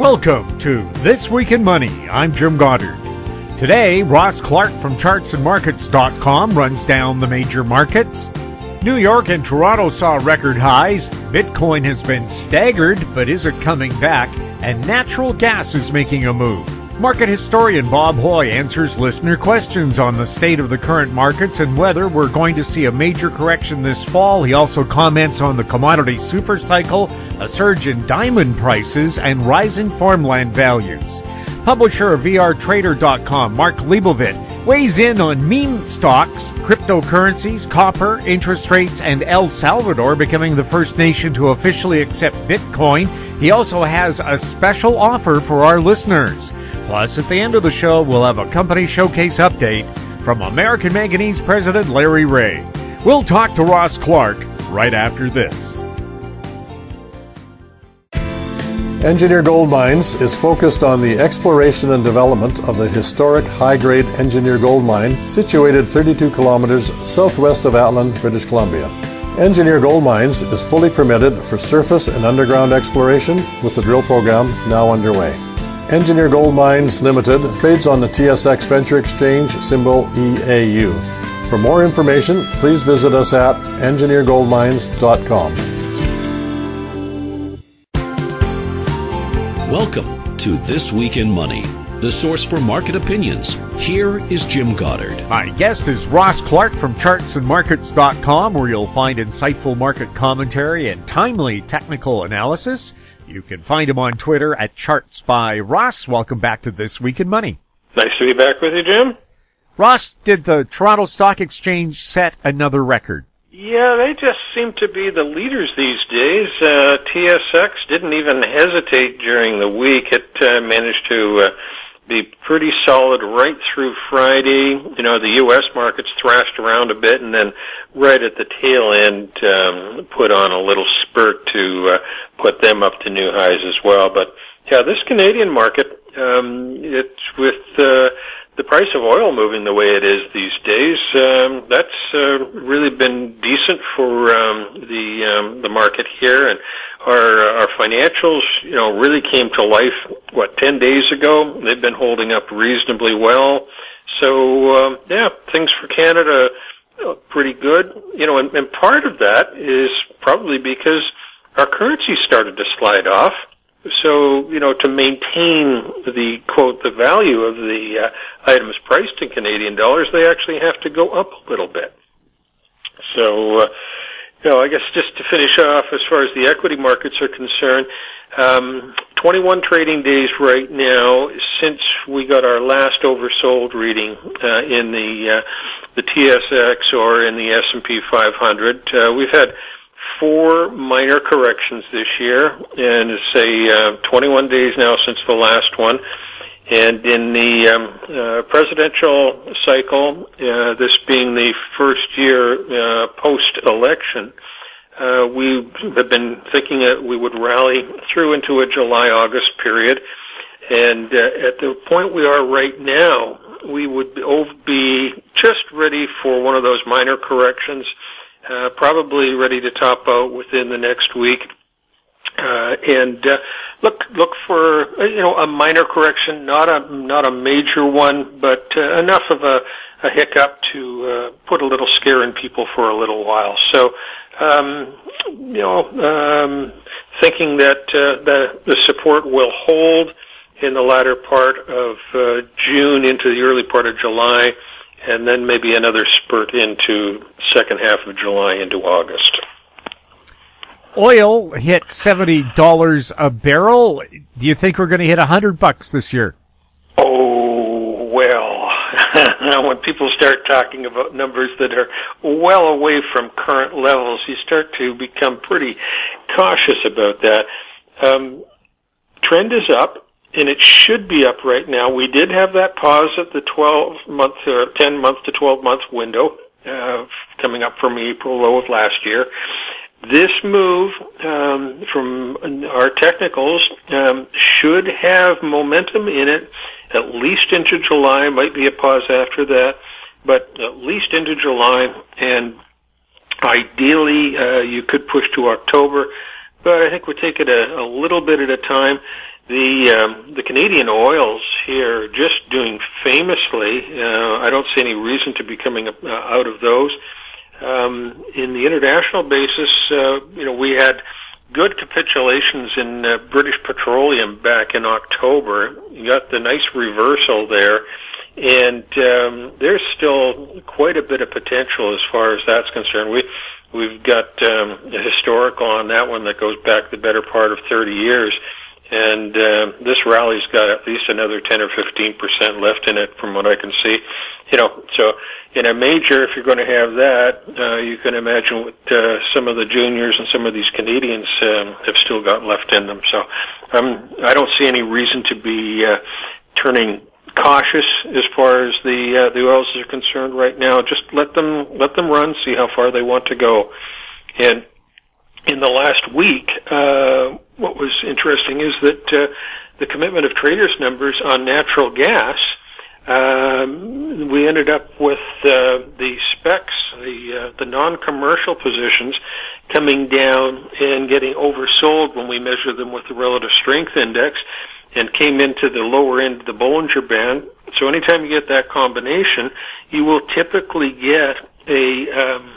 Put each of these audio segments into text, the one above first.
Welcome to This Week in Money. I'm Jim Goddard. Today, Ross Clark from chartsandmarkets.com runs down the major markets. New York and Toronto saw record highs. Bitcoin has been staggered, but is it coming back? And natural gas is making a move. Market historian Bob Hoye answers listener questions on the state of the current markets and whether we're going to see a major correction this fall. He also comments on the commodity supercycle, a surge in diamond prices, and rising farmland values. Publisher of VRTrader.com, Mark Leibovit, weighs in on meme stocks, cryptocurrencies, copper, interest rates, and El Salvador becoming the first nation to officially accept Bitcoin. He also has a special offer for our listeners. Plus, at the end of the show, we'll have a company showcase update from American Manganese President Larry Reaugh. We'll talk to Ross Clark right after this. Engineer Gold Mines is focused on the exploration and development of the historic high grade Engineer Gold Mine situated 32 kilometers southwest of Atlin, British Columbia. Engineer Gold Mines is fully permitted for surface and underground exploration with the drill program now underway. Engineer Gold Mines Limited trades on the TSX Venture Exchange symbol EAU. For more information, please visit us at engineergoldmines.com. Welcome to This Week in Money, the source for market opinions. Here is Jim Goddard. My guest is Ross Clark from chartsandmarkets.com, where you'll find insightful market commentary and timely technical analysis. You can find him on Twitter at Charts by Ross. Welcome back to This Week in Money. Nice to be back with you, Jim. Ross, did the Toronto Stock Exchange set another record? Yeah, they just seem to be the leaders these days. Uh, TSX didn't even hesitate during the week. It uh, managed to uh, be pretty solid right through Friday. You know, the U.S. markets thrashed around a bit, and then right at the tail end, um, put on a little spurt to uh, put them up to new highs as well. But yeah, this Canadian market, um, it's with. Uh, the price of oil moving the way it is these days, um, that's uh, really been decent for um, the um, the market here, and our our financials, you know, really came to life what ten days ago. They've been holding up reasonably well, so um, yeah, things for Canada uh, pretty good. You know, and, and part of that is probably because our currency started to slide off. So, you know, to maintain the quote, the value of the uh, items priced in Canadian dollars, they actually have to go up a little bit. So, uh, know, I guess just to finish off, as far as the equity markets are concerned, um, 21 trading days right now since we got our last oversold reading uh, in the uh, the TSX or in the S&P 500. Uh, we've had four minor corrections this year, and it's a uh, 21 days now since the last one. And in the um, uh, presidential cycle, uh, this being the first year uh, post-election, uh, we have been thinking that we would rally through into a July-August period. And uh, at the point we are right now, we would be just ready for one of those minor corrections uh, probably ready to top out within the next week. Uh, and uh, look look for uh, you know a minor correction, not a not a major one, but uh, enough of a, a hiccup to uh, put a little scare in people for a little while. So um, you know, um, thinking that uh, the the support will hold in the latter part of June into the early part of July and then maybe another spurt into second half of July into August. Oil hit seventy dollars a barrel. Do you think we're going to hit a hundred bucks this year? Oh well, Now when people start talking about numbers that are well away from current levels, you start to become pretty cautious about that. Um, trend is up and it should be up right now. We did have that pause at the 12 month or 10 month to 12 month window uh, coming up from April low of last year. This move um, from our technicals um, should have momentum in it at least into July. Might be a pause after that, but at least into July, and ideally uh, you could push to October. But I think we take it a, a little bit at a time the um, the Canadian oils here just doing famously. Uh, I don't see any reason to be coming uh, out of those. Um, in the international basis, uh, you know, we had good capitulations in uh, British Petroleum back in October. You got the nice reversal there, and um, there's still quite a bit of potential as far as that's concerned. We we've got um, a historical on that one that goes back the better part of 30 years. And uh, this rally's got at least another 10 or 15 percent left in it, from what I can see. You know, so in a major, if you're going to have that, uh, you can imagine what uh, some of the juniors and some of these Canadians um, have still got left in them. So um, I don't see any reason to be uh, turning cautious as far as the uh, the oils are concerned right now. Just let them let them run, see how far they want to go. And in the last week, uh, what was interesting is that uh, the commitment of traders numbers on natural gas um, we ended up with uh, the specs, the uh, the non-commercial positions, coming down and getting oversold when we measure them with the relative strength index, and came into the lower end of the Bollinger Band. So anytime you get that combination, you will typically get a um,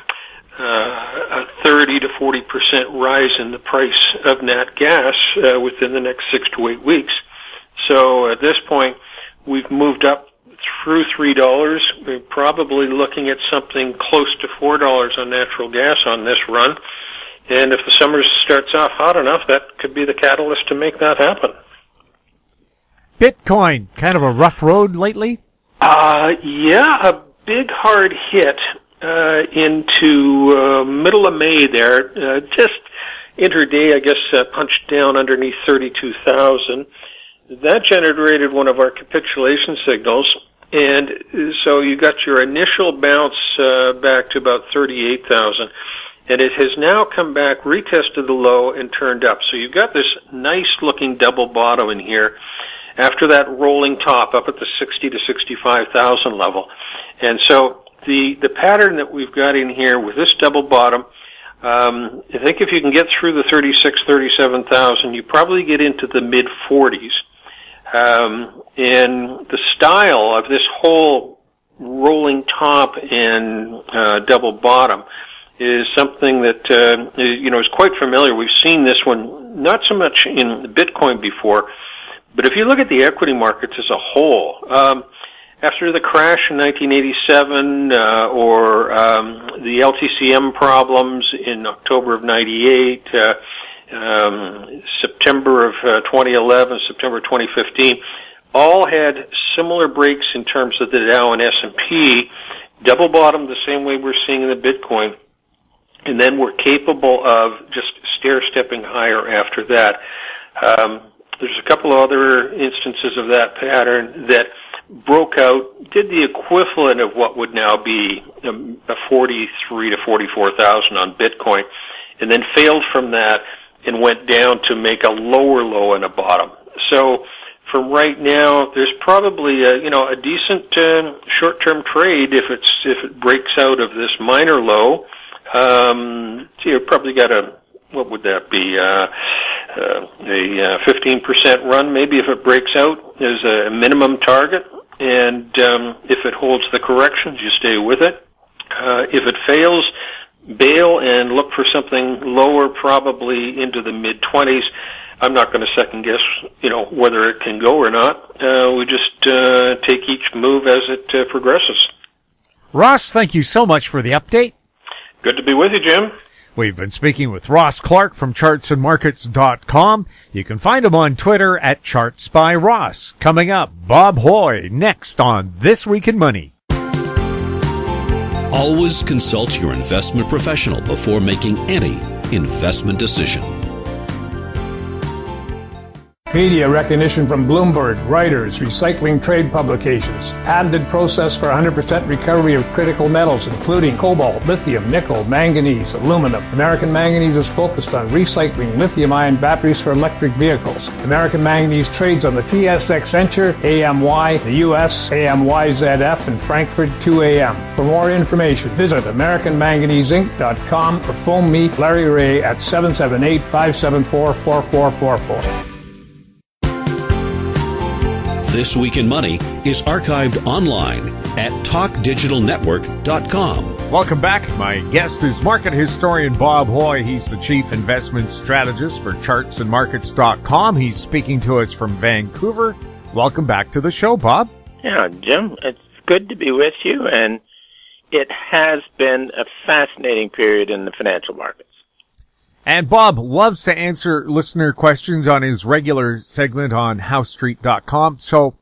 uh, a 30 to 40 percent rise in the price of nat gas uh, within the next six to eight weeks. So at this point, we've moved up through three dollars. We're probably looking at something close to four dollars on natural gas on this run. And if the summer starts off hot enough, that could be the catalyst to make that happen. Bitcoin, kind of a rough road lately? Uh, yeah, a big hard hit uh, into uh, middle of May there. Uh, just intraday, I guess, uh, punched down underneath 32,000. That generated one of our capitulation signals. And so you got your initial bounce uh, back to about 38,000 and it has now come back, retested the low, and turned up. So you've got this nice looking double bottom in here after that rolling top up at the 60 to 65,000 level. And so the, the pattern that we've got in here with this double bottom, um, I think if you can get through the 36, 37,000, you probably get into the mid 40s. Um, and the style of this whole rolling top and uh, double bottom is something that uh, you know is quite familiar. We've seen this one not so much in Bitcoin before, but if you look at the equity markets as a whole, um, after the crash in 1987 uh, or um, the LTCM problems in October of '98. Um, September of uh, 2011, September 2015, all had similar breaks in terms of the Dow and S&P, double bottom the same way we're seeing in the Bitcoin, and then we're capable of just stair stepping higher after that. Um, there's a couple other instances of that pattern that broke out, did the equivalent of what would now be um, a 43 to 44,000 on Bitcoin, and then failed from that and went down to make a lower low and a bottom. So from right now, there's probably a you know a decent uh, short-term trade if it's if it breaks out of this minor low. Um, so you've probably got a what would that be? Uh, uh, a uh, 15% run, maybe if it breaks out, there's a minimum target, and um, if it holds the corrections, you stay with it. Uh, if it fails, bail and look for something lower, probably into the mid 20s. I'm not going to second guess, you know, whether it can go or not. Uh, we just uh, take each move as it uh, progresses. Ross, thank you so much for the update. Good to be with you, Jim. We've been speaking with Ross Clark from chartsandmarkets.com. You can find him on Twitter at Charts by Ross. Coming up, Bob Hoye next on This Week in Money. Always consult your investment professional before making any investment decision. Media recognition from Bloomberg, Reuters, recycling trade publications. Patented process for 100% recovery of critical metals, including cobalt, lithium, nickel, manganese, aluminum. American Manganese is focused on recycling lithium ion batteries for electric vehicles. American Manganese trades on the TSX Venture, AMY, the US, AMYZF, and Frankfurt 2AM. For more information, visit AmericanManganeseInc.com or phone me, Larry Reaugh, at 778 574 4444. This Week in Money is archived online at talkdigitalnetwork.com. Welcome back. My guest is market historian Bob Hoye. He's the chief investment strategist for chartsandmarkets.com. He's speaking to us from Vancouver. Welcome back to the show, Bob. Yeah, Jim, it's good to be with you, and it has been a fascinating period in the financial markets. And Bob loves to answer listener questions on his regular segment on HoweStreet.com. So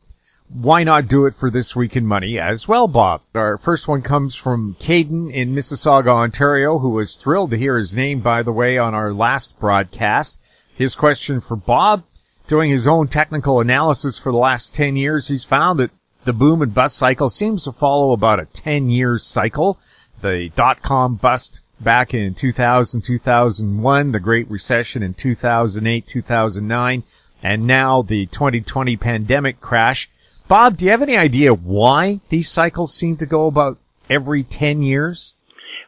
why not do it for this week in money as well, Bob? Our first one comes from Caden in Mississauga, Ontario, who was thrilled to hear his name, by the way, on our last broadcast. His question for Bob, doing his own technical analysis for the last 10 years, he's found that the boom and bust cycle seems to follow about a 10 year cycle. The dot com bust back in 2000, 2001, the Great Recession in 2008, 2009, and now the 2020 pandemic crash. Bob, do you have any idea why these cycles seem to go about every 10 years?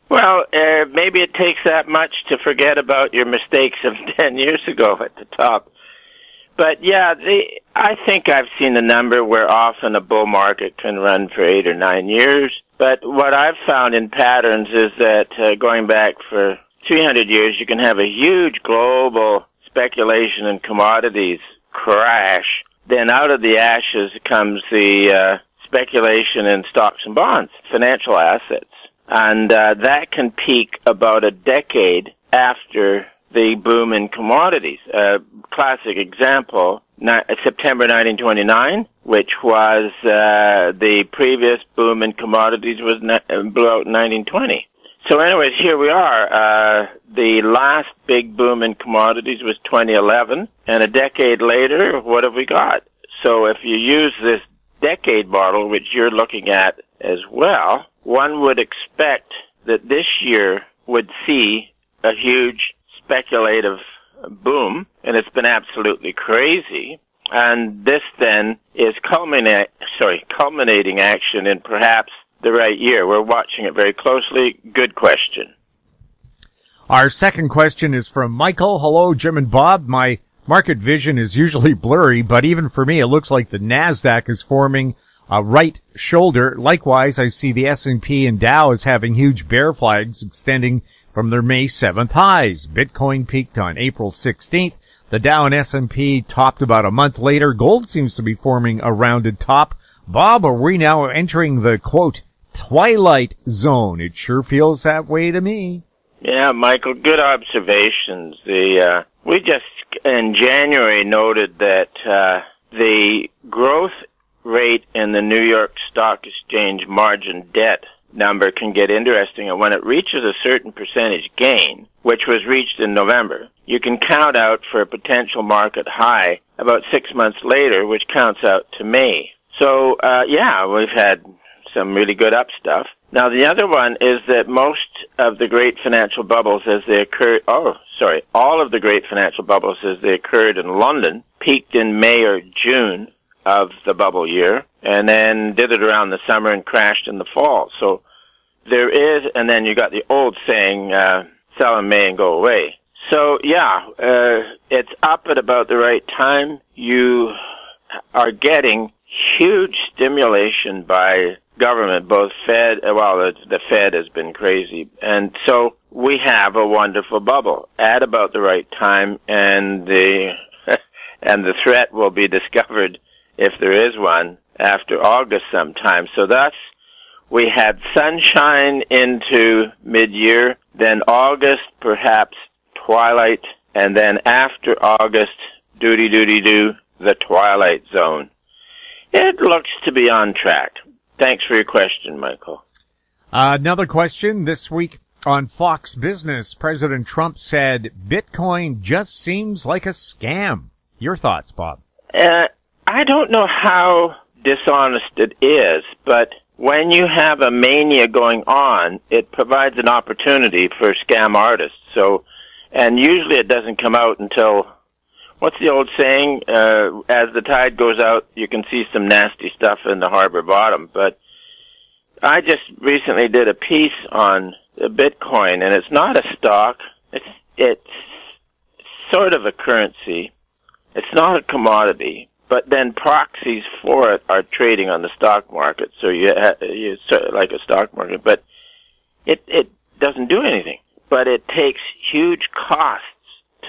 Well, uh, maybe it takes that much to forget about your mistakes of 10 years ago at the top. But yeah, the, I think I've seen a number where often a bull market can run for eight or nine years. But what I've found in patterns is that uh, going back for 300 years, you can have a huge global speculation in commodities crash. Then out of the ashes comes the uh, speculation in stocks and bonds, financial assets. And uh, that can peak about a decade after the boom in commodities. A classic example, September 1929, which was uh, the previous boom in commodities was blew out in 1920. So anyways, here we are. Uh, the last big boom in commodities was 2011, and a decade later, what have we got? So if you use this decade model, which you're looking at as well, one would expect that this year would see a huge speculative boom, and it's been absolutely crazy. And this then is culminate, sorry, culminating action in perhaps the right year. We're watching it very closely. Good question. Our second question is from Michael. Hello, Jim and Bob. My market vision is usually blurry, but even for me, it looks like the NASDAQ is forming a right shoulder. Likewise, I see the S&P and Dow as having huge bear flags extending from their May 7th highs. Bitcoin peaked on April 16th. The Dow and S&P topped about a month later. Gold seems to be forming a rounded top. Bob, are we now entering the quote twilight zone? It sure feels that way to me. Yeah, Michael, good observations. The uh, we just in January noted that uh, the growth rate in the New York Stock Exchange margin debt number can get interesting. And when it reaches a certain percentage gain, which was reached in November, you can count out for a potential market high about six months later, which counts out to May. So, uh, yeah, we've had some really good up stuff. Now the other one is that most of the great financial bubbles as they occurred, oh, sorry, all of the great financial bubbles as they occurred in London peaked in May or June of the bubble year and then did it around the summer and crashed in the fall. So there is, and then you got the old saying, uh, sell in May and go away. So yeah, uh, it's up at about the right time. You are getting huge stimulation by government, both Fed, well, the, the Fed has been crazy. And so we have a wonderful bubble at about the right time and the, and the threat will be discovered if there is one after August sometime. So that's we had sunshine into mid-year, then August perhaps twilight, and then after August, duty duty do, the twilight zone. It looks to be on track. Thanks for your question, Michael. Uh, another question this week on Fox Business. President Trump said Bitcoin just seems like a scam. Your thoughts, Bob? Uh, I don't know how dishonest it is, but when you have a mania going on, it provides an opportunity for scam artists. So, and usually it doesn't come out until, what's the old saying? Uh, as the tide goes out, you can see some nasty stuff in the harbor bottom. But I just recently did a piece on Bitcoin, and it's not a stock. It's it's sort of a currency. It's not a commodity, but then proxies for it are trading on the stock market. So you, ha- you like a stock market, but it it doesn't do anything. But it takes huge costs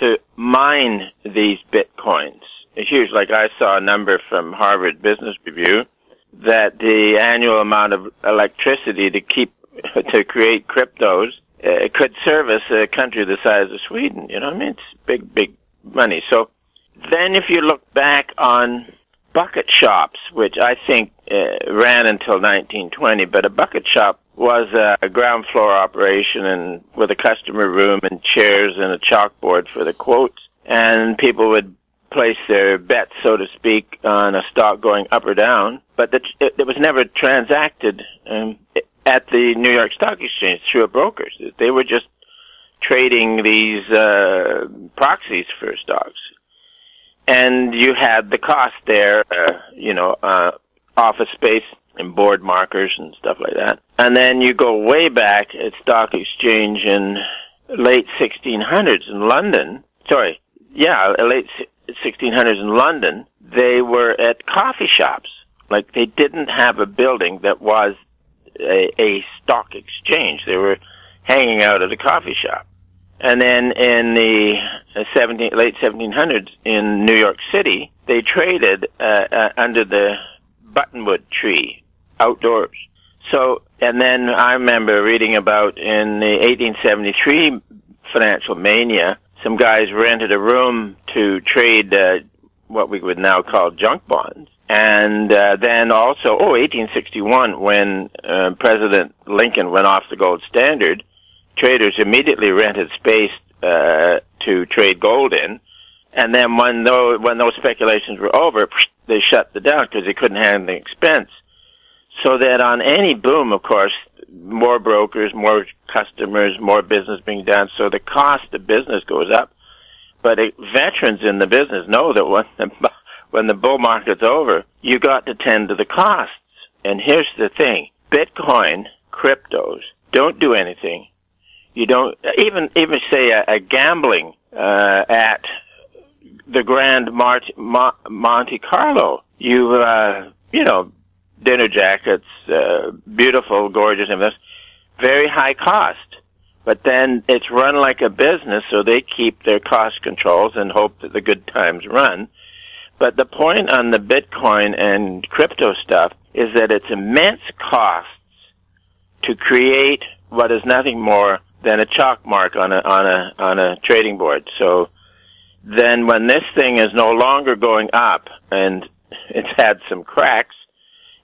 to mine these bitcoins. Huge. Like I saw a number from Harvard Business Review that the annual amount of electricity to keep to create cryptos uh, could service a country the size of Sweden. You know, I mean, it's big, big money. So then, if you look back on bucket shops, which I think uh, ran until 1920, but a bucket shop was a ground floor operation and with a customer room and chairs and a chalkboard for the quotes, and people would place their bets, so to speak, on a stock going up or down, but that it, it was never transacted um, at the New York Stock Exchange through a broker. They were just trading these uh, proxies for stocks, and you had the cost there, uh, you know, uh, office space and board markers and stuff like that. And then you go way back at Stock Exchange in late 1600s in London. Sorry, yeah, late 1600s in London. They were at coffee shops. Like they didn't have a building that was a, a stock exchange. They were hanging out at a coffee shop. And then in the 17, late 1700s in New York City, they traded uh, uh, under the buttonwood tree outdoors. So, and then I remember reading about in the 1873 financial mania, some guys rented a room to trade uh, what we would now call junk bonds. And uh, then also, oh, 1861, when uh, President Lincoln went off the gold standard, traders immediately rented space uh, to trade gold in. And then when those, when those speculations were over, they shut the down because they couldn't handle the expense. So that on any boom, of course, more brokers, more customers, more business being done. So the cost of business goes up. But it, veterans in the business know that when the, when the bull market's over, you got to tend to the costs. And here's the thing. Bitcoin, cryptos, don't do anything. You don't, even, even say a, a gambling, uh, at the Grand Monte Carlo. You, uh, you know, dinner jackets, uh, beautiful, gorgeous, and this very high cost. But then it's run like a business, so they keep their cost controls and hope that the good times run. But the point on the Bitcoin and crypto stuff is that it's immense costs to create what is nothing more than a chalk mark on a on a on a trading board. So then when this thing is no longer going up and it's had some cracks,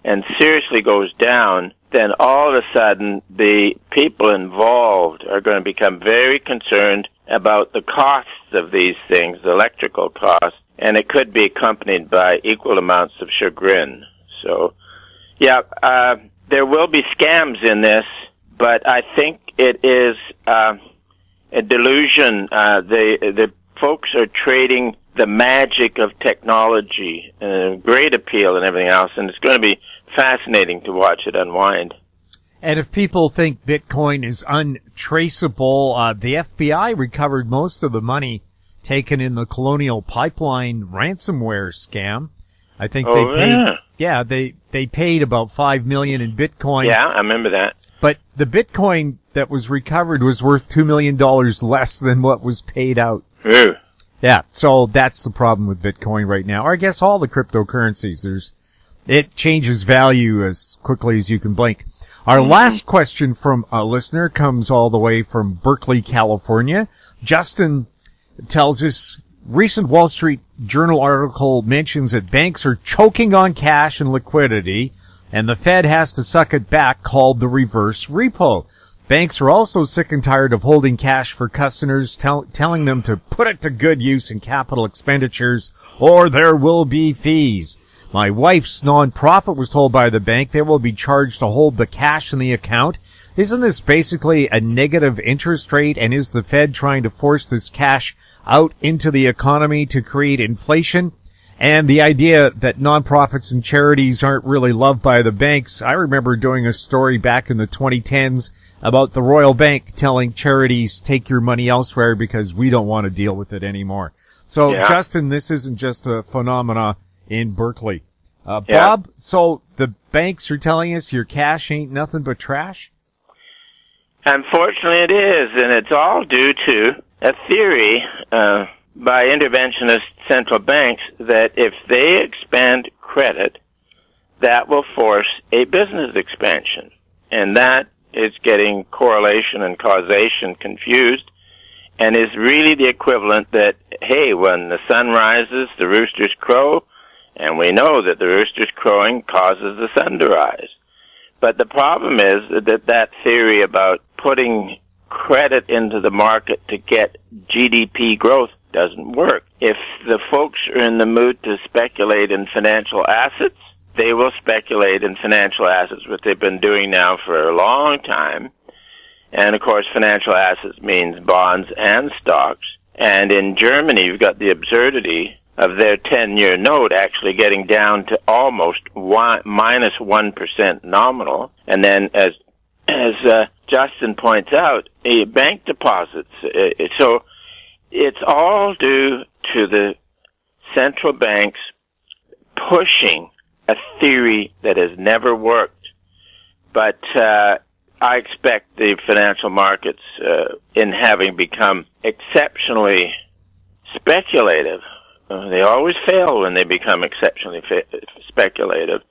and seriously goes down, then all of a sudden the people involved are going to become very concerned about the costs of these things, the electrical costs, and it could be accompanied by equal amounts of chagrin. So, yeah, uh, there will be scams in this, but I think it is uh, a delusion. Uh, the the folks are trading the magic of technology, and great appeal and everything else, and it's going to be fascinating to watch it unwind. And if people think Bitcoin is untraceable, uh, the FBI recovered most of the money taken in the Colonial Pipeline ransomware scam. I think oh, they paid, yeah. yeah, they, they paid about five million in Bitcoin. Yeah, I remember that. But the Bitcoin that was recovered was worth two million dollars less than what was paid out. Yeah, so that's the problem with Bitcoin right now. Or I guess all the cryptocurrencies. There's, it changes value as quickly as you can blink. Our mm-hmm. last question from a listener comes all the way from Berkeley, California. Justin tells us recent Wall Street Journal article mentions that banks are choking on cash and liquidity and the Fed has to suck it back called the reverse repo. Banks are also sick and tired of holding cash for customers, tell, telling them to put it to good use in capital expenditures or there will be fees. My wife's nonprofit was told by the bank they will be charged to hold the cash in the account. Isn't this basically a negative interest rate and is the Fed trying to force this cash out into the economy to create inflation? And the idea that nonprofits and charities aren't really loved by the banks. I remember doing a story back in the 2010s about the Royal Bank telling charities take your money elsewhere because we don't want to deal with it anymore. So yeah. Justin, this isn't just a phenomena in Berkeley. Uh, Yeah. Bob, so the banks are telling us your cash ain't nothing but trash? Unfortunately, it is, and it's all due to a theory uh, by interventionist central banks that if they expand credit, that will force a business expansion, and that is getting correlation and causation confused, and is really the equivalent that hey, when the sun rises, the roosters crow, and we know that the roosters crowing causes the sun to rise. But the problem is that that theory about putting credit into the market to get GDP growth doesn't work. If the folks are in the mood to speculate in financial assets, they will speculate in financial assets, which they've been doing now for a long time. And of course, financial assets means bonds and stocks. And in Germany, you've got the absurdity of their 10-year note actually getting down to almost one, minus 1 nominal. And then as, as, uh, Justin points out, bank deposits. eh, So it's all due to the central banks pushing a theory that has never worked. But, uh, I expect the financial markets, uh, in having become exceptionally speculative, uh, they always fail when they become exceptionally fa- speculative.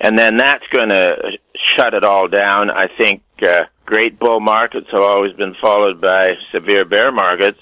And then that's going to shut it all down. I think uh, great bull markets have always been followed by severe bear markets.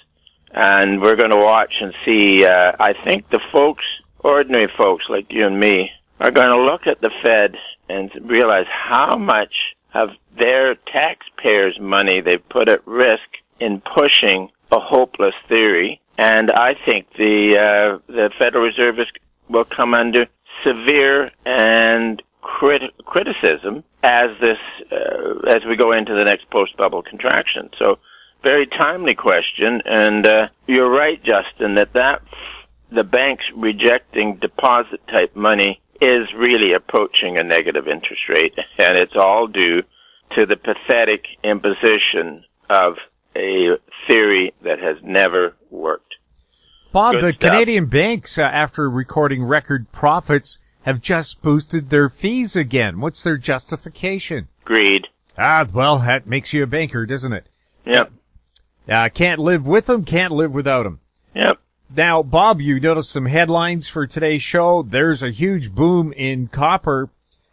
And we're going to watch and see. Uh, I think the folks, ordinary folks like you and me, are going to look at the Fed and realize how much of their taxpayers' money they've put at risk in pushing a hopeless theory. And I think the uh, the Federal Reserve is, will come under severe and crit- criticism as this uh, as we go into the next post bubble contraction. So, very timely question, and uh, you're right, Justin, that that the banks rejecting deposit type money is really approaching a negative interest rate, and it's all due to the pathetic imposition of a theory that has never worked. Bob, Good the stuff. Canadian banks, uh, after recording record profits, have just boosted their fees again. What's their justification? Greed. Ah, well, that makes you a banker, doesn't it? Yep. Uh, can't live with them, can't live without them. Yep. Now, Bob, you noticed some headlines for today's show. There's a huge boom in copper.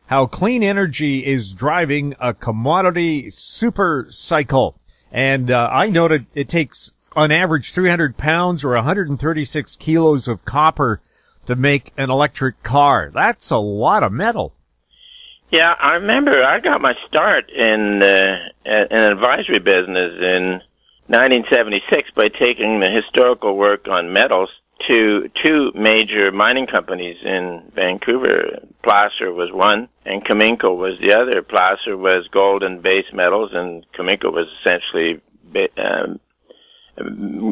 How clean energy is driving a commodity super cycle. And uh, I noted it takes on average 300 pounds or 136 kilos of copper to make an electric car. That's a lot of metal. Yeah, I remember I got my start in uh, an advisory business in 1976 by taking the historical work on metals to two major mining companies in Vancouver. Placer was one, and Cominco was the other. Placer was gold and base metals, and Cominco was essentially um,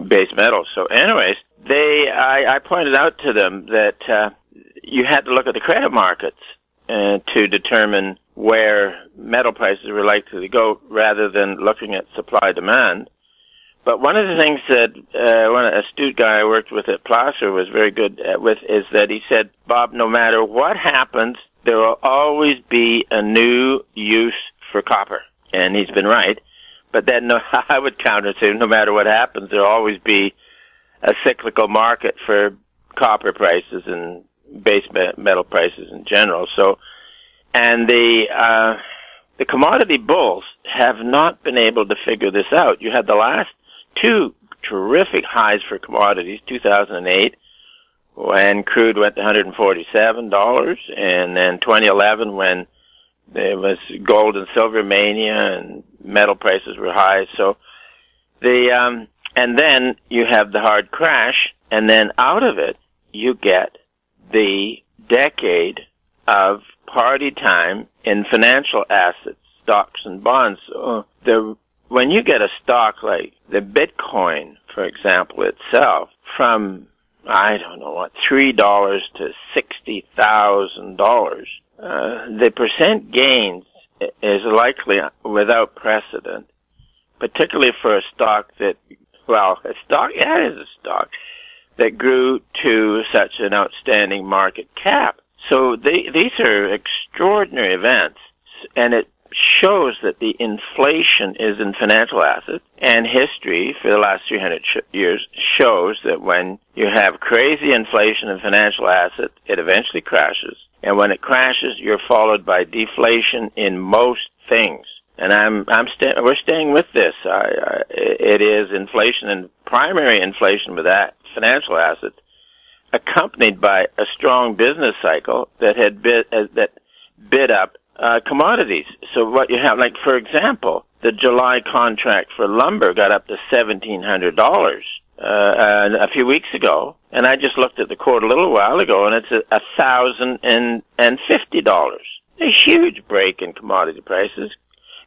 base metals. So, anyways, they I, I pointed out to them that uh, you had to look at the credit markets uh, to determine where metal prices were likely to go, rather than looking at supply demand. But one of the things that uh, one astute guy I worked with at Placer was very good at, with is that he said, Bob, no matter what happens, there will always be a new use for copper, and he's been right. But then no, I would counter say, no matter what happens, there'll always be a cyclical market for copper prices and base metal prices in general. So, and the uh, the commodity bulls have not been able to figure this out. You had the last two terrific highs for commodities, 2008 when crude went to $147 and then 2011 when there was gold and silver mania and metal prices were high. So the, um, and then you have the hard crash and then out of it you get the decade of party time in financial assets, stocks and bonds. So the when you get a stock like the Bitcoin, for example, itself, from I don't know what three dollars to sixty thousand dollars, uh, the percent gains is likely without precedent, particularly for a stock that, well, a stock, yeah, it is a stock, that grew to such an outstanding market cap. So they, these are extraordinary events, and it shows that the inflation is in financial assets, and history for the last 300 sh- years shows that when you have crazy inflation in financial assets, it eventually crashes. And when it crashes, you're followed by deflation in most things. And I'm, I'm sta- we're staying with this. I, I, it is inflation and primary inflation with that financial assets accompanied by a strong business cycle that had bid, uh, that bid up uh, commodities. So what you have, like for example, the July contract for lumber got up to seventeen hundred dollars uh, a few weeks ago, and I just looked at the quote a little while ago, and it's a thousand and fifty dollars. A huge break in commodity prices.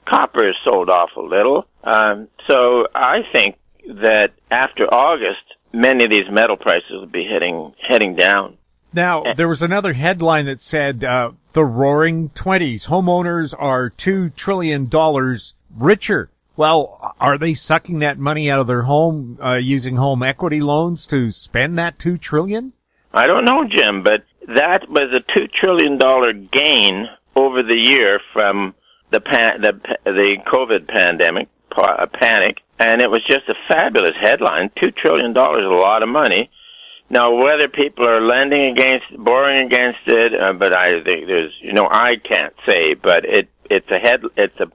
Copper has sold off a little, um, so I think that after August, many of these metal prices will be heading heading down. Now, eh. there was another headline that said uh, the roaring 20s. Homeowners are $2 trillion richer. Well, are they sucking that money out of their home uh, using home equity loans to spend that 2 trillion? I don't know, Jim, but that was a $2 trillion gain over the year from the, pan- the, the COVID pandemic, uh, panic, and it was just a fabulous headline. $2 trillion is a lot of money now, whether people are lending against, borrowing against it, uh, but I think there's, you know, I can't say, but it, it's a head, it's a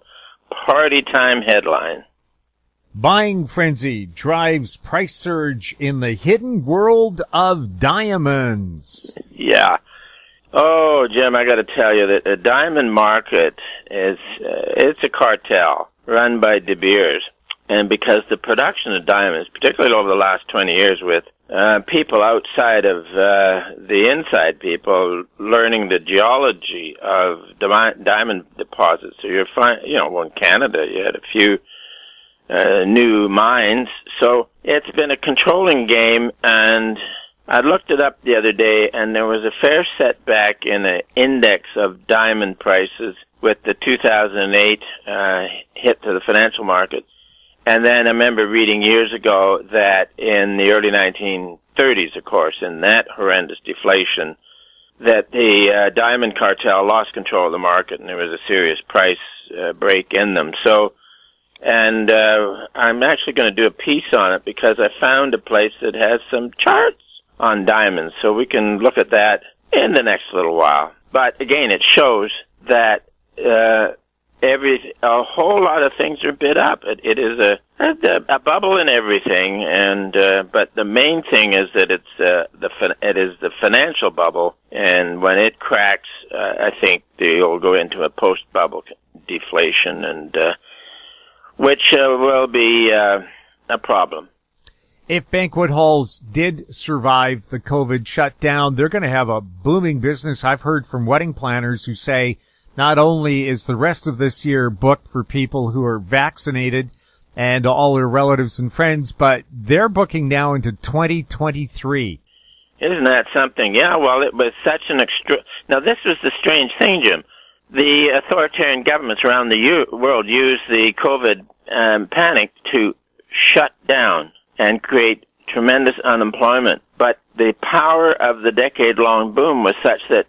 party time headline. Buying frenzy drives price surge in the hidden world of diamonds. Yeah. Oh, Jim, I got to tell you that the diamond market is uh, it's a cartel run by De Beers, and because the production of diamonds, particularly over the last 20 years with uh, people outside of uh, the inside people learning the geology of di- diamond deposits. So you're fine, you know, well, in Canada you had a few uh, new mines. So it's been a controlling game and I looked it up the other day and there was a fair setback in the index of diamond prices with the 2008 uh, hit to the financial markets. And then I remember reading years ago that in the early 1930s, of course, in that horrendous deflation, that the uh, diamond cartel lost control of the market and there was a serious price uh, break in them. So, and uh, I'm actually going to do a piece on it because I found a place that has some charts on diamonds, so we can look at that in the next little while. But again, it shows that uh, every a whole lot of things are bid up. It, it is a, a a bubble in everything, and uh, but the main thing is that it's uh, the it is the financial bubble, and when it cracks, uh, I think you'll go into a post bubble deflation, and uh, which uh, will be uh, a problem. If banquet halls did survive the COVID shutdown, they're going to have a booming business. I've heard from wedding planners who say not only is the rest of this year booked for people who are vaccinated and all their relatives and friends, but they're booking now into 2023. Isn't that something? Yeah, well, it was such an extra. Now, this was the strange thing, Jim. The authoritarian governments around the u- world used the COVID um, panic to shut down and create tremendous unemployment. But the power of the decade-long boom was such that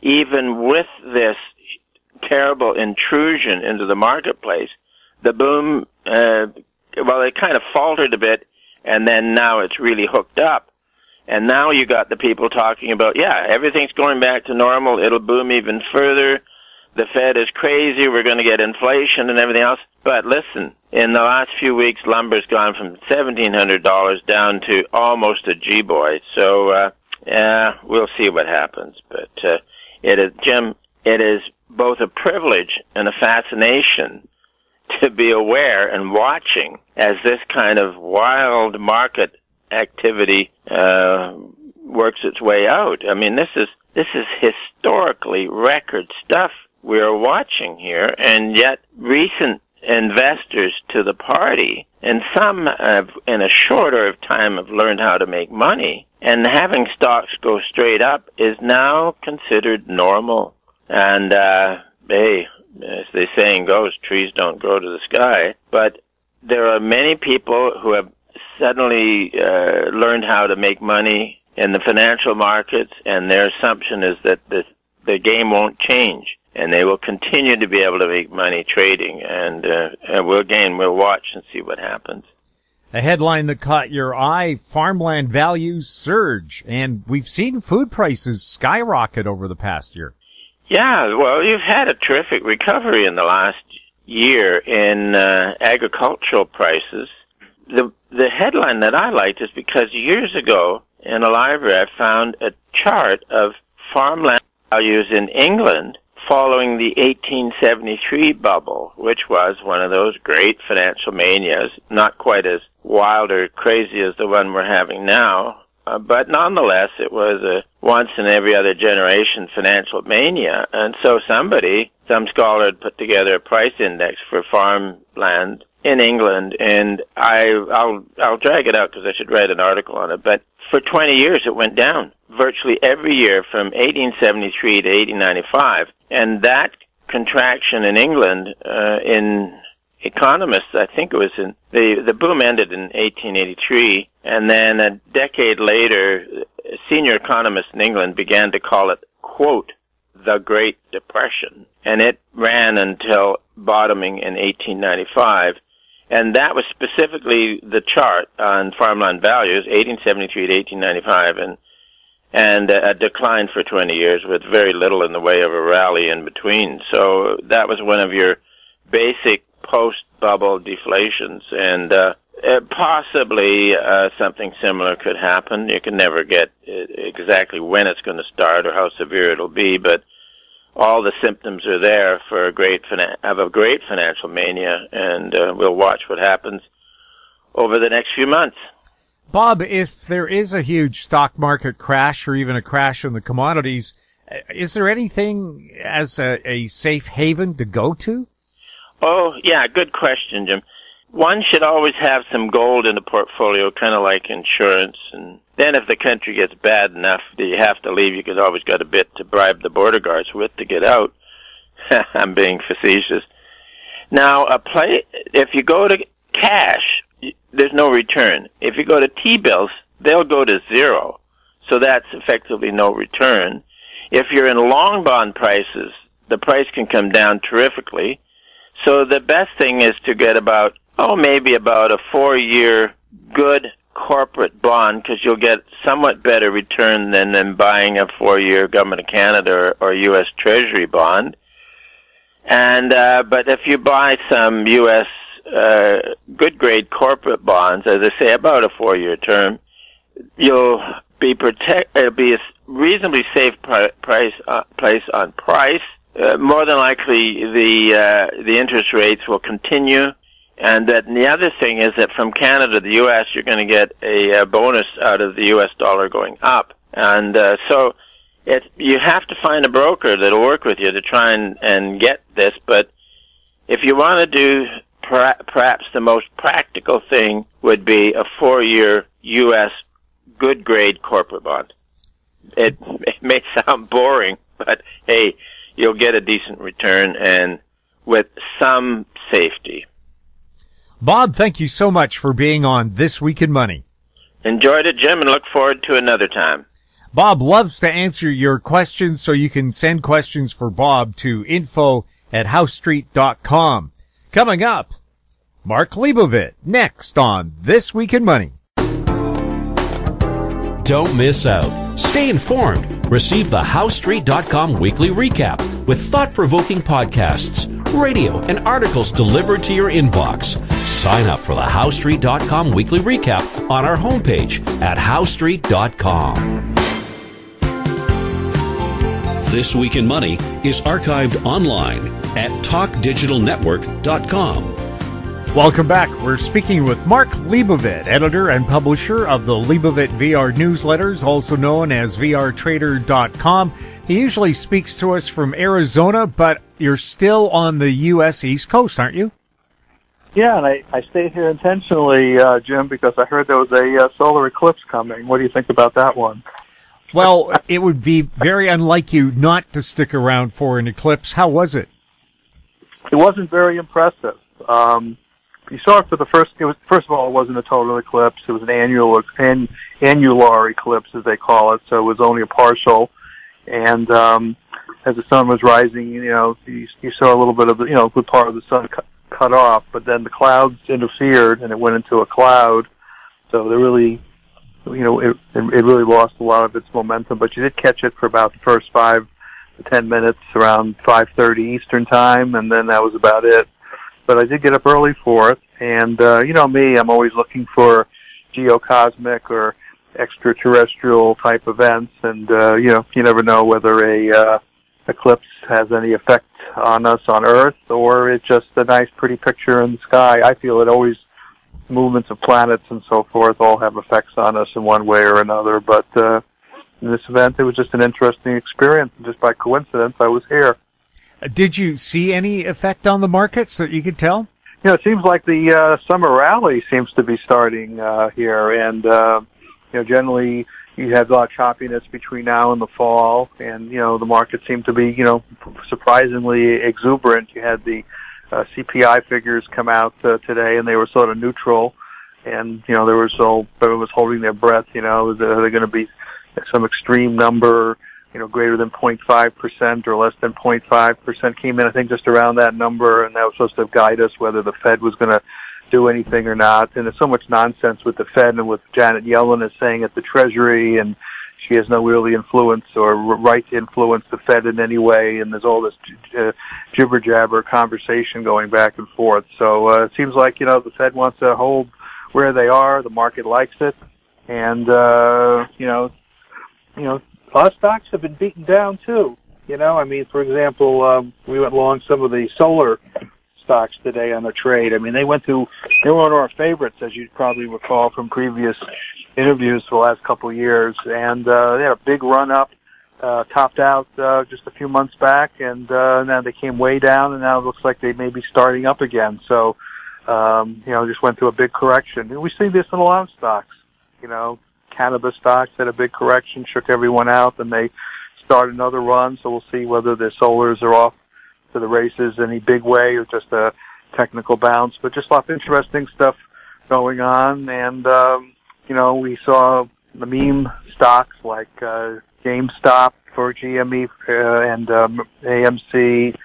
even with this terrible intrusion into the marketplace, the boom, uh, well, it kind of faltered a bit, and then now it's really hooked up. And now you got the people talking about, yeah, everything's going back to normal. It'll boom even further. The Fed is crazy. We're going to get inflation and everything else. But listen, in the last few weeks, lumber's gone from $1,700 down to almost a G-boy. So, uh, yeah, we'll see what happens. But, uh, it is, Jim, it is both a privilege and a fascination to be aware and watching as this kind of wild market activity uh, works its way out. I mean, this is this is historically record stuff we're watching here, and yet recent investors to the party, and some have, in a shorter of time have learned how to make money, and having stocks go straight up is now considered normal. And, uh, hey, as the saying goes, trees don't grow to the sky. But there are many people who have suddenly uh, learned how to make money in the financial markets, and their assumption is that the the game won't change, and they will continue to be able to make money trading. And, uh, and we'll again we'll watch and see what happens. A headline that caught your eye: farmland values surge, and we've seen food prices skyrocket over the past year. Yeah, well, you've had a terrific recovery in the last year in uh, agricultural prices. The the headline that I liked is because years ago in a library I found a chart of farmland values in England following the 1873 bubble, which was one of those great financial manias, not quite as wild or crazy as the one we're having now, uh, but nonetheless, it was a once in every other generation financial mania. And so somebody, some scholar had put together a price index for farmland in England, and I, I'll, I'll drag it out because I should write an article on it. But for 20 years, it went down virtually every year from 1873 to 1895, and that contraction in England uh, in economists, I think it was in the the boom ended in 1883, and then a decade later, senior economists in England began to call it quote the Great Depression, and it ran until bottoming in 1895. And that was specifically the chart on farmland values, 1873 to 1895, and and a decline for 20 years with very little in the way of a rally in between. So that was one of your basic post-bubble deflations, and uh, possibly uh, something similar could happen. You can never get uh, exactly when it's going to start or how severe it'll be, but all the symptoms are there for a great have a great financial mania, and uh, we'll watch what happens over the next few months. Bob, if there is a huge stock market crash or even a crash in the commodities, uh, is there anything as a, a safe haven to go to? Oh, yeah, good question, Jim. One should always have some gold in the portfolio, kind of like insurance. And then if the country gets bad enough that you have to leave, you could always got a bit to bribe the border guards with to get out. I'm being facetious. Now, a play, if you go to cash, there's no return. If you go to T-bills, they'll go to zero. So that's effectively no return. If you're in long bond prices, the price can come down terrifically. So the best thing is to get about, oh, maybe about a four year good corporate bond because you'll get somewhat better return than, than buying a four year government of Canada or, or U.S. Treasury bond. And, uh, but if you buy some U.S. Uh, good grade corporate bonds, as I say, about a four year term, you'll be protect, it'll be a reasonably safe pri- price, uh, place on price uh, more than likely the uh, the interest rates will continue, and that and the other thing is that from Canada to the U.S. you're going to get a, a, bonus out of the U.S. dollar going up, and uh, so it you have to find a broker that'll work with you to try and and get this. But if you want to do per, perhaps the most practical thing would be a four-year U.S. good grade corporate bond. It, it may sound boring, but hey you'll get a decent return and with some safety. Bob, thank you so much for being on This Week in Money. Enjoyed it, Jim, and look forward to another time. Bob loves to answer your questions, so you can send questions for Bob to info at howestreet.com. Coming up, Mark Leibovit next on This Week in Money. Don't miss out. Stay informed Receive the HoweStreet.com weekly recap with thought provoking podcasts, radio, and articles delivered to your inbox. Sign up for the HoweStreet.com weekly recap on our homepage at HoweStreet.com. This Week in Money is archived online at TalkDigitalNetwork.com. Welcome back. We're speaking with Mark Leibovit, editor and publisher of the Leibovit VR newsletters, also known as VRTrader.com. He usually speaks to us from Arizona, but you're still on the U.S. East Coast, aren't you? Yeah, and I, I stayed here intentionally, uh, Jim, because I heard there was a uh, solar eclipse coming. What do you think about that one? Well, it would be very unlike you not to stick around for an eclipse. How was it? It wasn't very impressive. Um, you saw it for the first. It was first of all, it wasn't a total eclipse. It was an annual an, annular eclipse, as they call it. So it was only a partial. And um, as the sun was rising, you know, you, you saw a little bit of the, you know, good part of the sun cut, cut off. But then the clouds interfered, and it went into a cloud. So there really, you know, it it really lost a lot of its momentum. But you did catch it for about the first five to ten minutes around 5:30 Eastern time, and then that was about it but I did get up early for it. And uh, you know me, I'm always looking for geocosmic or extraterrestrial type events, and uh, you know you never know whether a uh, eclipse has any effect on us on Earth or it's just a nice, pretty picture in the sky. I feel it always movements of planets and so forth all have effects on us in one way or another. But uh, in this event, it was just an interesting experience. And just by coincidence, I was here. Did you see any effect on the markets that you could tell? You know, it seems like the uh, summer rally seems to be starting uh, here, and uh, you know, generally you have a lot of choppiness between now and the fall, and you know, the market seemed to be, you know, surprisingly exuberant. You had the uh, CPI figures come out uh, today, and they were sort of neutral, and you know, there was so everyone was holding their breath. You know, is there going to be some extreme number? You know, greater than 0.5% or less than 0.5% came in, I think, just around that number, and that was supposed to guide us whether the Fed was going to do anything or not. And there's so much nonsense with the Fed and with Janet Yellen is saying at the Treasury, and she has no really influence or right to influence the Fed in any way. And there's all this uh, jibber jabber conversation going back and forth. So uh, it seems like you know the Fed wants to hold where they are. The market likes it, and uh, you know, you know, of stocks have been beaten down too. You know, I mean, for example, um, we went along some of the solar stocks today on the trade. I mean, they went to they were one of our favorites, as you probably recall from previous interviews for the last couple of years, and uh, they had a big run up, uh, topped out uh, just a few months back, and uh, now they came way down, and now it looks like they may be starting up again. So, um, you know, just went through a big correction. And we see this in a lot of stocks. You know, cannabis stocks had a big correction, shook everyone out, and they start another run. So we'll see whether the solars are off to the races any big way or just a technical bounce. But just a lot of interesting stuff going on. And, um, you know, we saw the meme stocks like uh, GameStop for GME uh, and um, AMC,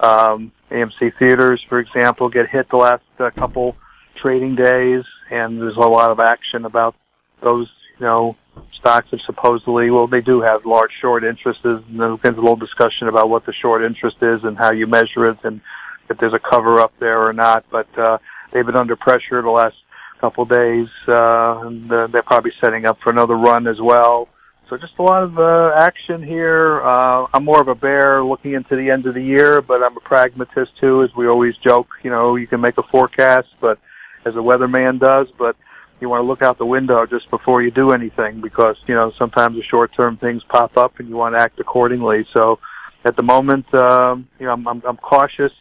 um, AMC theaters, for example, get hit the last uh, couple trading days. And there's a lot of action about those you know, stocks have supposedly, well, they do have large short interests, and there's been a little discussion about what the short interest is and how you measure it and if there's a cover up there or not. But uh, they've been under pressure the last couple of days, uh, and they're probably setting up for another run as well. So just a lot of uh, action here. Uh, I'm more of a bear looking into the end of the year, but I'm a pragmatist too, as we always joke. You know, you can make a forecast, but as a weatherman does, but you want to look out the window just before you do anything because you know sometimes the short term things pop up and you want to act accordingly. So at the moment, um, you know, I'm, I'm, I'm cautious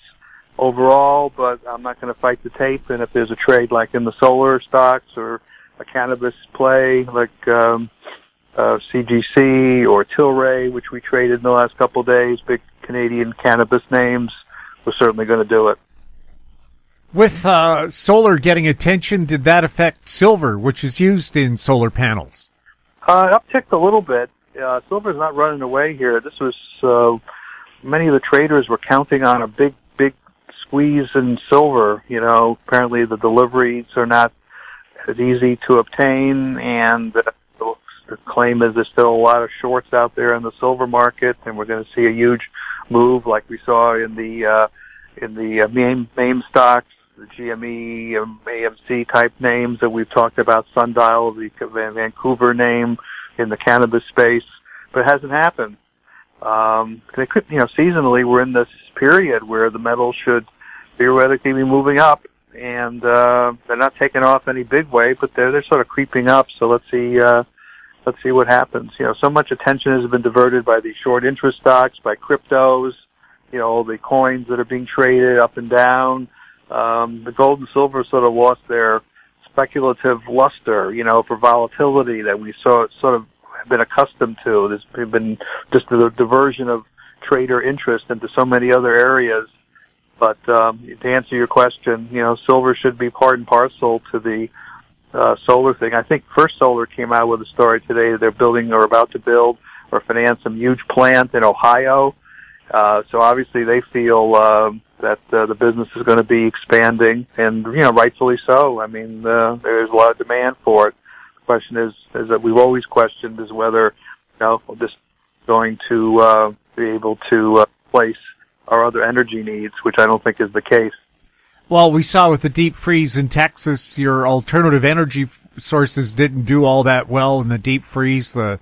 overall, but I'm not going to fight the tape. And if there's a trade like in the solar stocks or a cannabis play like um, uh, CGC or Tilray, which we traded in the last couple of days, big Canadian cannabis names, we're certainly going to do it. With uh, solar getting attention, did that affect silver, which is used in solar panels? Uh, upticked a little bit. Uh, silver's not running away here. This was uh, many of the traders were counting on a big, big squeeze in silver. You know, apparently the deliveries are not as easy to obtain, and uh, the claim is there's still a lot of shorts out there in the silver market, and we're going to see a huge move like we saw in the uh, in the uh, main main stocks the GME, um, AMC type names that we've talked about, Sundial, the Vancouver name in the cannabis space, but it hasn't happened. Um, they could, you know, seasonally we're in this period where the metals should theoretically be moving up, and uh, they're not taking off any big way, but they're they're sort of creeping up. So let's see. Uh, let's see what happens. You know, so much attention has been diverted by the short interest stocks, by cryptos, you know, the coins that are being traded up and down um, the gold and silver sort of lost their speculative luster, you know, for volatility that we saw sort of have been accustomed to. There's been just the diversion of trader interest into so many other areas But um, to answer your question, you know, silver should be part and parcel to the uh, solar thing. I think First Solar came out with a story today they're building or about to build or finance some huge plant in Ohio. Uh, so obviously they feel um, that uh, the business is going to be expanding, and you know, rightfully so. I mean, uh, there's a lot of demand for it. The question is, is that we've always questioned is whether you know this is going to uh, be able to uh, place our other energy needs, which I don't think is the case. Well, we saw with the deep freeze in Texas, your alternative energy sources didn't do all that well in the deep freeze. The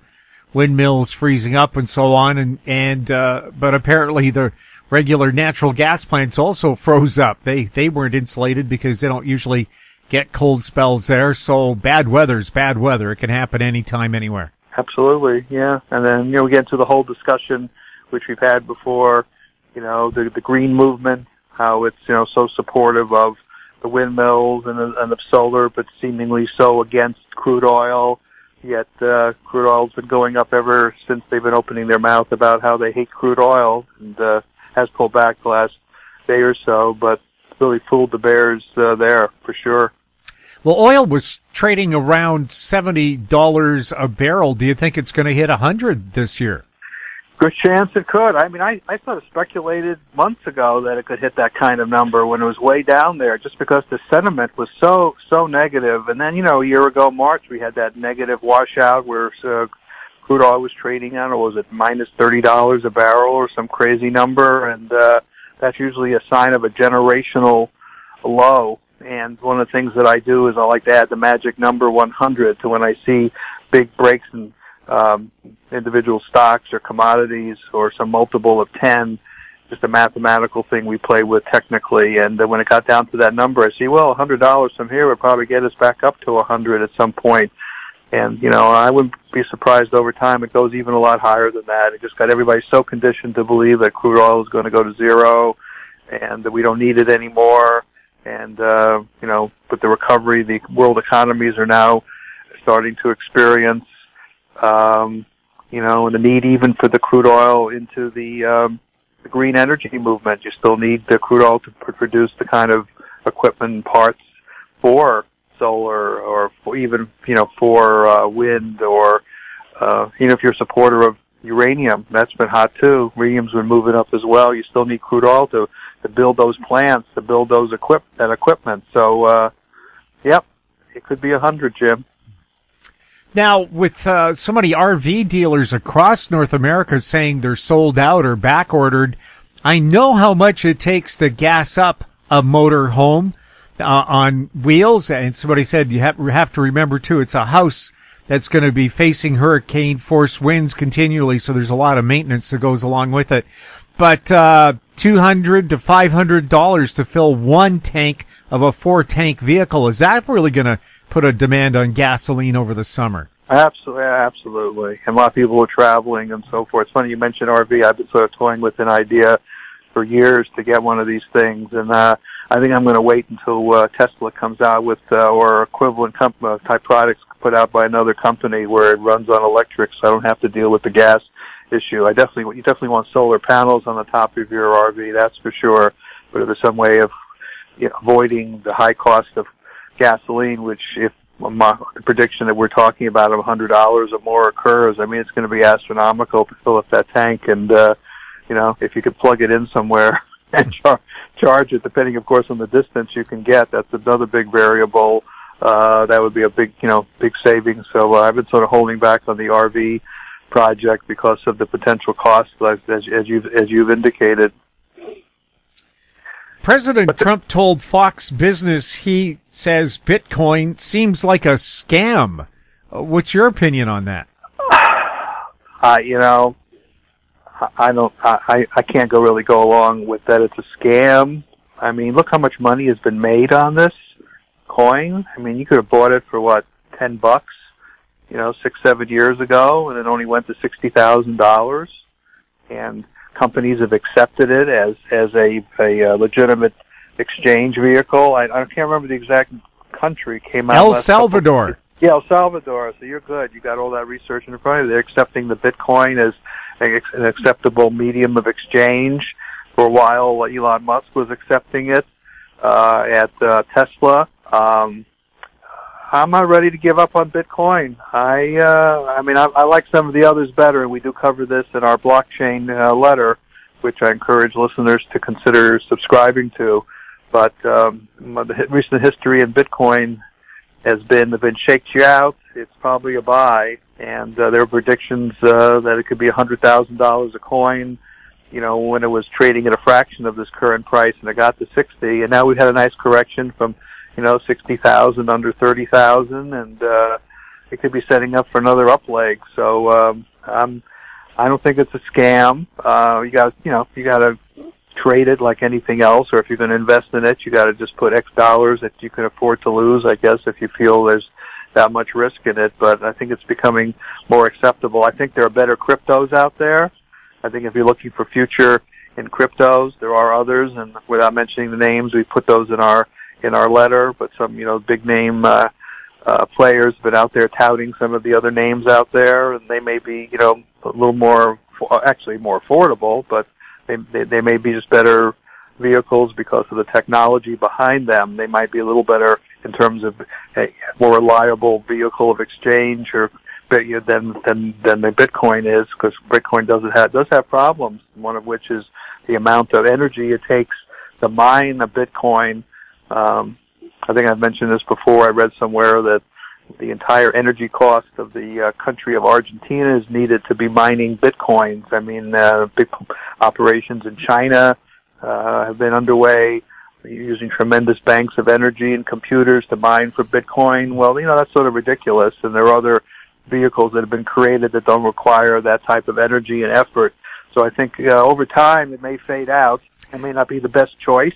windmills freezing up and so on, and and uh, but apparently the regular natural gas plants also froze up. They they weren't insulated because they don't usually get cold spells there. So bad weather's bad weather. It can happen anytime, anywhere. Absolutely, yeah. And then you know we get into the whole discussion which we've had before. You know the the green movement how it's you know so supportive of the windmills and, and the solar, but seemingly so against crude oil. Yet uh, crude oil's been going up ever since they've been opening their mouth about how they hate crude oil, and uh, has pulled back the last day or so. But really fooled the bears uh, there for sure. Well, oil was trading around seventy dollars a barrel. Do you think it's going to hit a hundred this year? Good chance it could. I mean, I, I sort of speculated months ago that it could hit that kind of number when it was way down there just because the sentiment was so, so negative. And then, you know, a year ago, March, we had that negative washout where uh, crude oil was trading on, or was it $30 a barrel or some crazy number? And, uh, that's usually a sign of a generational low. And one of the things that I do is I like to add the magic number 100 to when I see big breaks in um, individual stocks or commodities or some multiple of 10, just a mathematical thing we play with technically. And when it got down to that number, I see, well, $100 from here would probably get us back up to 100 at some point. And, you know, I wouldn't be surprised over time it goes even a lot higher than that. It just got everybody so conditioned to believe that crude oil is going to go to zero and that we don't need it anymore. And, uh, you know, with the recovery, the world economies are now starting to experience um, you know, the need even for the crude oil into the, um, the green energy movement. You still need the crude oil to pr- produce the kind of equipment and parts for solar or for even, you know, for uh, wind or, uh, you know, if you're a supporter of uranium, that's been hot too. Uranium's been moving up as well. You still need crude oil to, to build those plants, to build those equip that equipment. So, uh, yep, it could be a hundred, Jim. Now, with uh, so many RV dealers across North America saying they're sold out or back ordered, I know how much it takes to gas up a motor home uh, on wheels. And somebody said you have, have to remember too, it's a house that's going to be facing hurricane force winds continually. So there's a lot of maintenance that goes along with it. But, uh, 200 to $500 to fill one tank of a four tank vehicle. Is that really going to put a demand on gasoline over the summer. Absolutely, absolutely. And a lot of people are traveling and so forth. It's funny you mentioned RV. I've been sort of toying with an idea for years to get one of these things, and uh, I think I'm going to wait until uh, Tesla comes out with uh, or equivalent comp- uh, type products put out by another company where it runs on electric, so I don't have to deal with the gas issue. I definitely, you definitely want solar panels on the top of your RV, that's for sure. But if there's some way of you know, avoiding the high cost of gasoline, which if my, prediction that we're talking about of $100 or more occurs, I mean, it's going to be astronomical to fill up that tank. And, uh, you know, if you could plug it in somewhere and char- charge it, depending, of course, on the distance you can get, that's another big variable. Uh, that would be a big, you know, big savings. So uh, I've been sort of holding back on the RV project because of the potential costs, as, as you've as you've indicated. President Trump told Fox Business he says Bitcoin seems like a scam. Uh, what's your opinion on that? Uh, you know, I don't, I, I can't go really go along with that. It's a scam. I mean, look how much money has been made on this coin. I mean, you could have bought it for what, 10 bucks, you know, six, seven years ago, and it only went to $60,000. And companies have accepted it as as a a uh, legitimate exchange vehicle. I, I can't remember the exact country came out. Of. El Salvador. Yeah, El Salvador. So you're good. You got all that research in front of you. They're accepting the Bitcoin as an acceptable medium of exchange. for a while, Elon Musk was accepting it uh, at uh, Tesla. Um, I'm not ready to give up on Bitcoin. I, uh, I mean, I, I like some of the others better, and we do cover this in our blockchain uh, letter, which I encourage listeners to consider subscribing to. But um, the recent history in Bitcoin has been if it shakes you out, it's probably a buy. And uh, there are predictions uh, that it could be a hundred thousand dollars a coin. You know, when it was trading at a fraction of this current price, and it got to sixty, and now we've had a nice correction from you know, 60,000 under 30,000 and, uh, it could be setting up for another up leg. So, um, I'm, I don't think it's a scam. Uh, you got, you know, you got to trade it like anything else, or if you're going to invest in it, you got to just put X dollars that you can afford to lose, I guess, if you feel there's that much risk in it. But I think it's becoming more acceptable. I think there are better cryptos out there. I think if you're looking for future in cryptos, there are others, and without mentioning the names, we put those in our in our letter, but some you know big name uh, uh, players have been out there touting some of the other names out there, and they may be you know a little more actually more affordable, but they they, they may be just better vehicles because of the technology behind them. They might be a little better in terms of a more reliable vehicle of exchange or than than than the Bitcoin is because Bitcoin doesn't have does have problems. One of which is the amount of energy it takes to mine a Bitcoin um, I think I've mentioned this before. I read somewhere that the entire energy cost of the uh, country of Argentina is needed to be mining bitcoins. I mean, uh, big operations in China uh, have been underway using tremendous banks of energy and computers to mine for bitcoin. Well, you know, that's sort of ridiculous. And there are other vehicles that have been created that don't require that type of energy and effort. So I think uh, over time it may fade out. It may not be the best choice.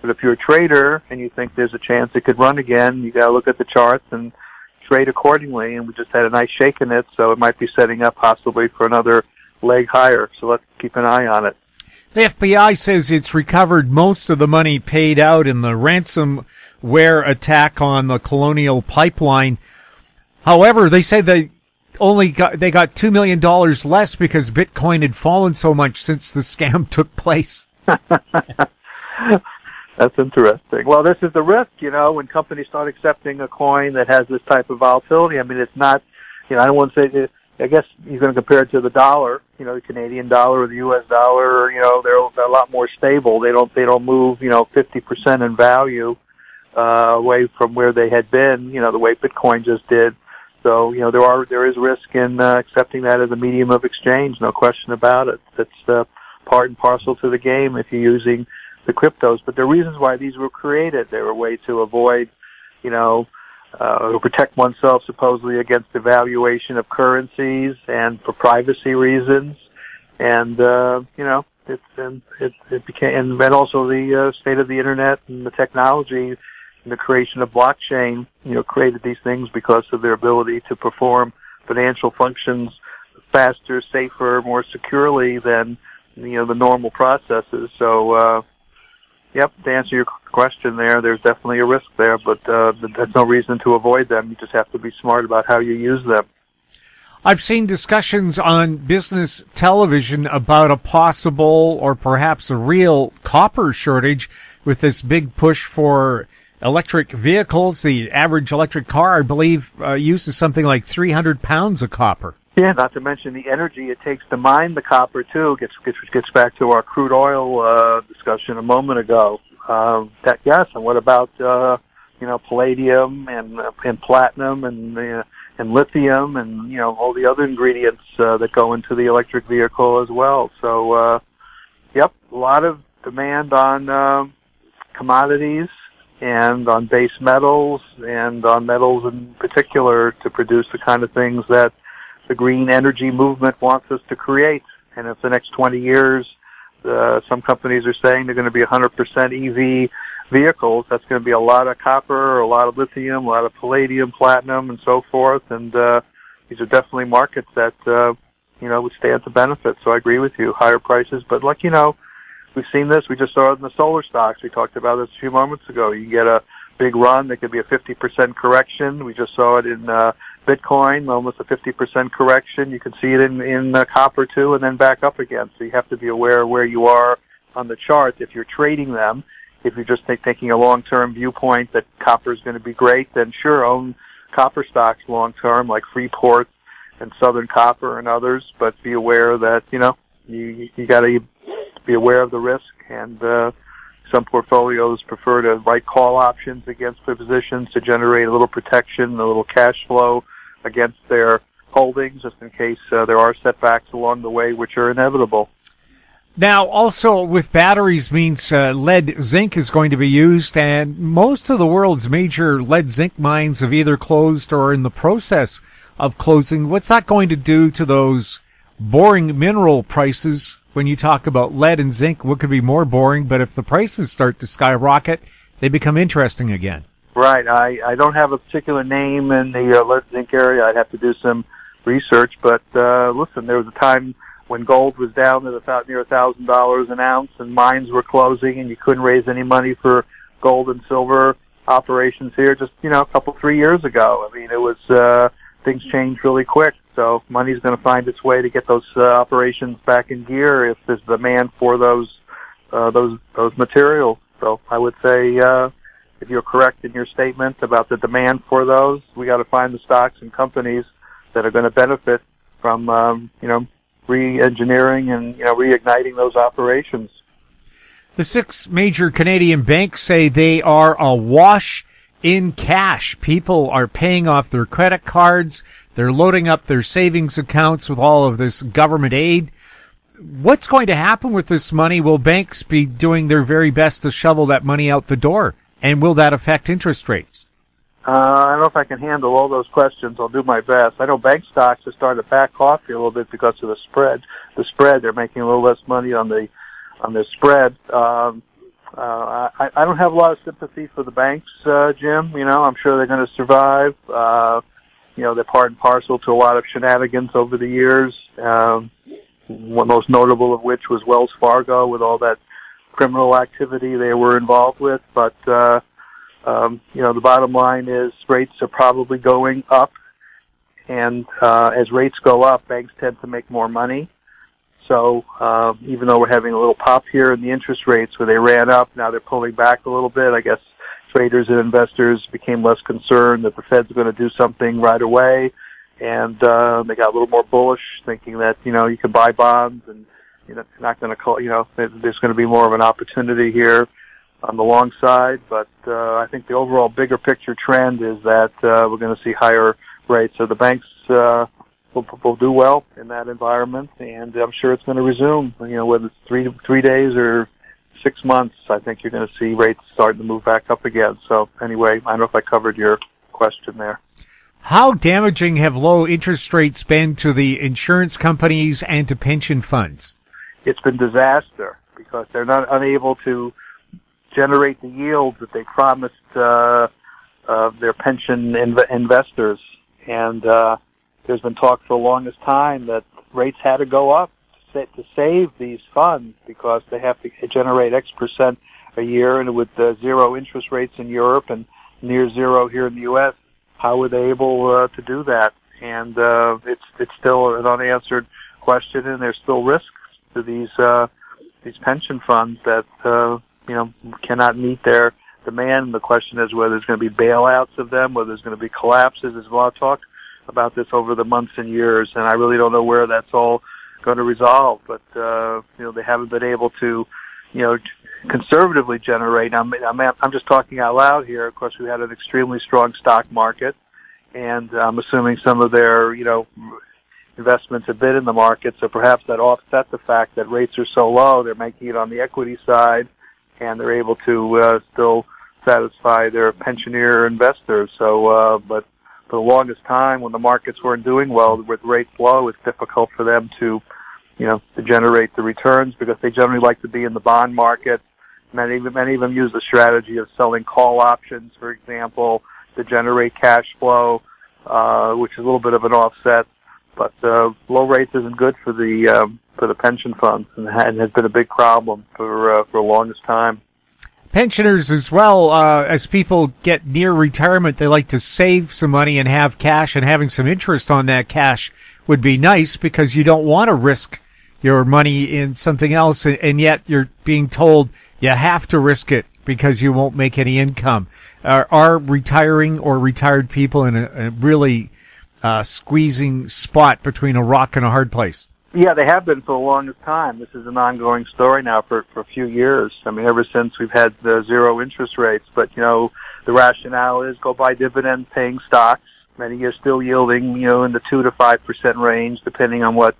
But if you're a trader and you think there's a chance it could run again, you got to look at the charts and trade accordingly. And we just had a nice shake in it, so it might be setting up possibly for another leg higher. So let's keep an eye on it. The FBI says it's recovered most of the money paid out in the ransomware attack on the Colonial Pipeline. However, they say they only got they got two million dollars less because Bitcoin had fallen so much since the scam took place. That's interesting. Well, this is the risk, you know, when companies start accepting a coin that has this type of volatility. I mean, it's not, you know, I don't want to say, I guess you're going to compare it to the dollar, you know, the Canadian dollar or the U.S. dollar, you know, they're, a lot more stable. They don't, they don't move, you know, 50% in value, uh, away from where they had been, you know, the way Bitcoin just did. So, you know, there are, there is risk in, uh, accepting that as a medium of exchange, no question about it. That's, uh, part and parcel to the game if you're using, the cryptos, but are reasons why these were created. They were a way to avoid, you know, uh, to protect oneself supposedly against devaluation of currencies and for privacy reasons. And, uh, you know, it's, and it, it became, and, and also the uh, state of the internet and the technology and the creation of blockchain, you know, created these things because of their ability to perform financial functions faster, safer, more securely than, you know, the normal processes. So, uh, Yep, to answer your question there, there's definitely a risk there, but uh, there's no reason to avoid them. You just have to be smart about how you use them. I've seen discussions on business television about a possible or perhaps a real copper shortage with this big push for electric vehicles. The average electric car, I believe, uh, uses something like 300 pounds of copper. Yeah, not to mention the energy it takes to mine the copper too. Gets gets gets back to our crude oil uh, discussion a moment ago. Um, that yes, and what about uh, you know palladium and uh, and platinum and uh, and lithium and you know all the other ingredients uh, that go into the electric vehicle as well. So, uh, yep, a lot of demand on uh, commodities and on base metals and on metals in particular to produce the kind of things that the green energy movement wants us to create. And if the next 20 years, uh, some companies are saying they're going to be 100% EV vehicles, that's going to be a lot of copper, a lot of lithium, a lot of palladium, platinum, and so forth. And uh, these are definitely markets that uh, you know would stand to benefit. So I agree with you, higher prices. But like you know, we've seen this. We just saw it in the solar stocks. We talked about this a few moments ago. You get a big run, there could be a 50% correction. We just saw it in uh, Bitcoin, almost a 50% correction. You can see it in, in uh, copper too, and then back up again. So you have to be aware of where you are on the chart if you're trading them. If you're just taking a long-term viewpoint that copper is going to be great, then sure, own copper stocks long-term like Freeport and Southern Copper and others. But be aware that you know you you got to be aware of the risk, and uh, some portfolios prefer to write call options against positions to generate a little protection, a little cash flow against their holdings, just in case uh, there are setbacks along the way, which are inevitable. Now, also with batteries means uh, lead zinc is going to be used, and most of the world's major lead zinc mines have either closed or are in the process of closing. What's that going to do to those boring mineral prices when you talk about lead and zinc? What could be more boring? But if the prices start to skyrocket, they become interesting again. Right. I, I don't have a particular name in the uh, lead zinc area. I'd have to do some research. But uh, listen, there was a time when gold was down at about near a thousand dollars an ounce, and mines were closing, and you couldn't raise any money for gold and silver operations here. Just you know, a couple three years ago. I mean, it was uh, things changed really quick. So money's going to find its way to get those uh, operations back in gear if there's demand for those uh, those those materials. So I would say. Uh, if you're correct in your statement about the demand for those, we got to find the stocks and companies that are going to benefit from um, you know re-engineering and you know reigniting those operations. The six major Canadian banks say they are awash in cash. People are paying off their credit cards. They're loading up their savings accounts with all of this government aid. What's going to happen with this money? Will banks be doing their very best to shovel that money out the door? And will that affect interest rates? Uh, I don't know if I can handle all those questions. I'll do my best. I know bank stocks are starting to back off here a little bit because of the spread. The spread, they're making a little less money on the on the spread. Um, uh, I, I don't have a lot of sympathy for the banks, uh, Jim. You know, I'm sure they're going to survive. Uh, you know, they're part and parcel to a lot of shenanigans over the years. Um, one most notable of which was Wells Fargo with all that criminal activity they were involved with. But uh, um, you know, the bottom line is rates are probably going up, and uh, as rates go up, banks tend to make more money. So uh, even though we're having a little pop here in the interest rates where they ran up, now they're pulling back a little bit. I guess traders and investors became less concerned that the Fed's going to do something right away, and uh, they got a little more bullish, thinking that you know you can buy bonds and you know not going to call you know there's going to be more of an opportunity here on the long side, but uh, I think the overall bigger picture trend is that uh, we're going to see higher rates. So the banks uh, will, will do well in that environment, and I'm sure it's going to resume. You know, whether it's three three days or six months, I think you're going to see rates starting to move back up again. So anyway, I don't know if I covered your question there. How damaging have low interest rates been to the insurance companies and to pension funds? It's been disaster because they're not unable to generate the yield that they promised uh, uh, their pension inv- investors. And uh, there's been talk for the longest time that rates had to go up to, to save these funds because they have to generate X percent a year, and with uh, zero interest rates in Europe and near zero here in the U.S., how were they able uh, to do that? And uh, it's it's still an unanswered question, and there's still risks to these uh, these pension funds that uh, you know, cannot meet their demand. The question is whether there's going to be bailouts of them, whether there's going to be collapses. There's a lot of talk about this over the months and years, and I really don't know where that's all going to resolve. But uh, you know, they haven't been able to, you know, conservatively generate. I'm, I'm I'm just talking out loud here. Of course, we had an extremely strong stock market, and I'm assuming some of their, you know, investments have been in the market. So perhaps that offset the fact that rates are so low. They're making it on the equity side and they're able to uh, still satisfy their pensioner investors. So, uh, but for the longest time, when the markets weren't doing well with rates low, it's difficult for them to, you know, to generate the returns because they generally like to be in the bond market. Many, many of them use the strategy of selling call options, for example, to generate cash flow, uh, which is a little bit of an offset. But uh, low rates isn't good for the um, for the pension funds, and has been a big problem for uh, for the longest time. Pensioners as well, uh, as people get near retirement, they like to save some money and have cash, and having some interest on that cash would be nice because you don't want to risk your money in something else, and yet you're being told you have to risk it because you won't make any income. Are, are retiring or retired people in a, a really uh, squeezing spot between a rock and a hard place? Yeah, they have been for the longest time. This is an ongoing story now for, for a few years. I mean, ever since we've had the zero interest rates. But, you know, the rationale is go buy dividend paying stocks. Many are still yielding, you know, in the 2 to 5% range, depending on what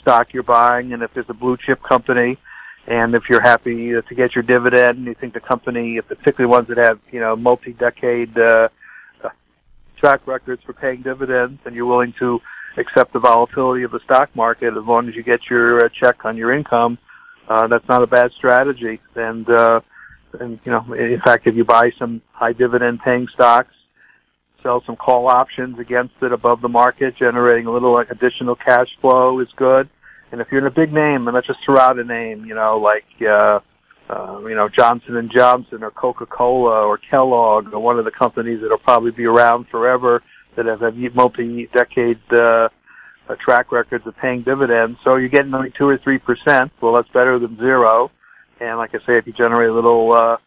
stock you're buying and if there's a blue chip company and if you're happy to get your dividend and you think the company, particularly ones that have, you know, multi-decade uh, track records for paying dividends and you're willing to accept the volatility of the stock market as long as you get your uh, check on your income, uh, that's not a bad strategy. And, uh, and, you know, in fact, if you buy some high dividend paying stocks, sell some call options against it above the market, generating a little like, additional cash flow is good. And if you're in a big name, and let's just throw out a name, you know, like, uh, uh, you know, Johnson and Johnson or Coca-Cola or Kellogg or one of the companies that'll probably be around forever that have had multi-decade uh, uh, track records of paying dividends. So you're getting only two or three percent. Well, that's better than zero. And like I say, if you generate a little uh,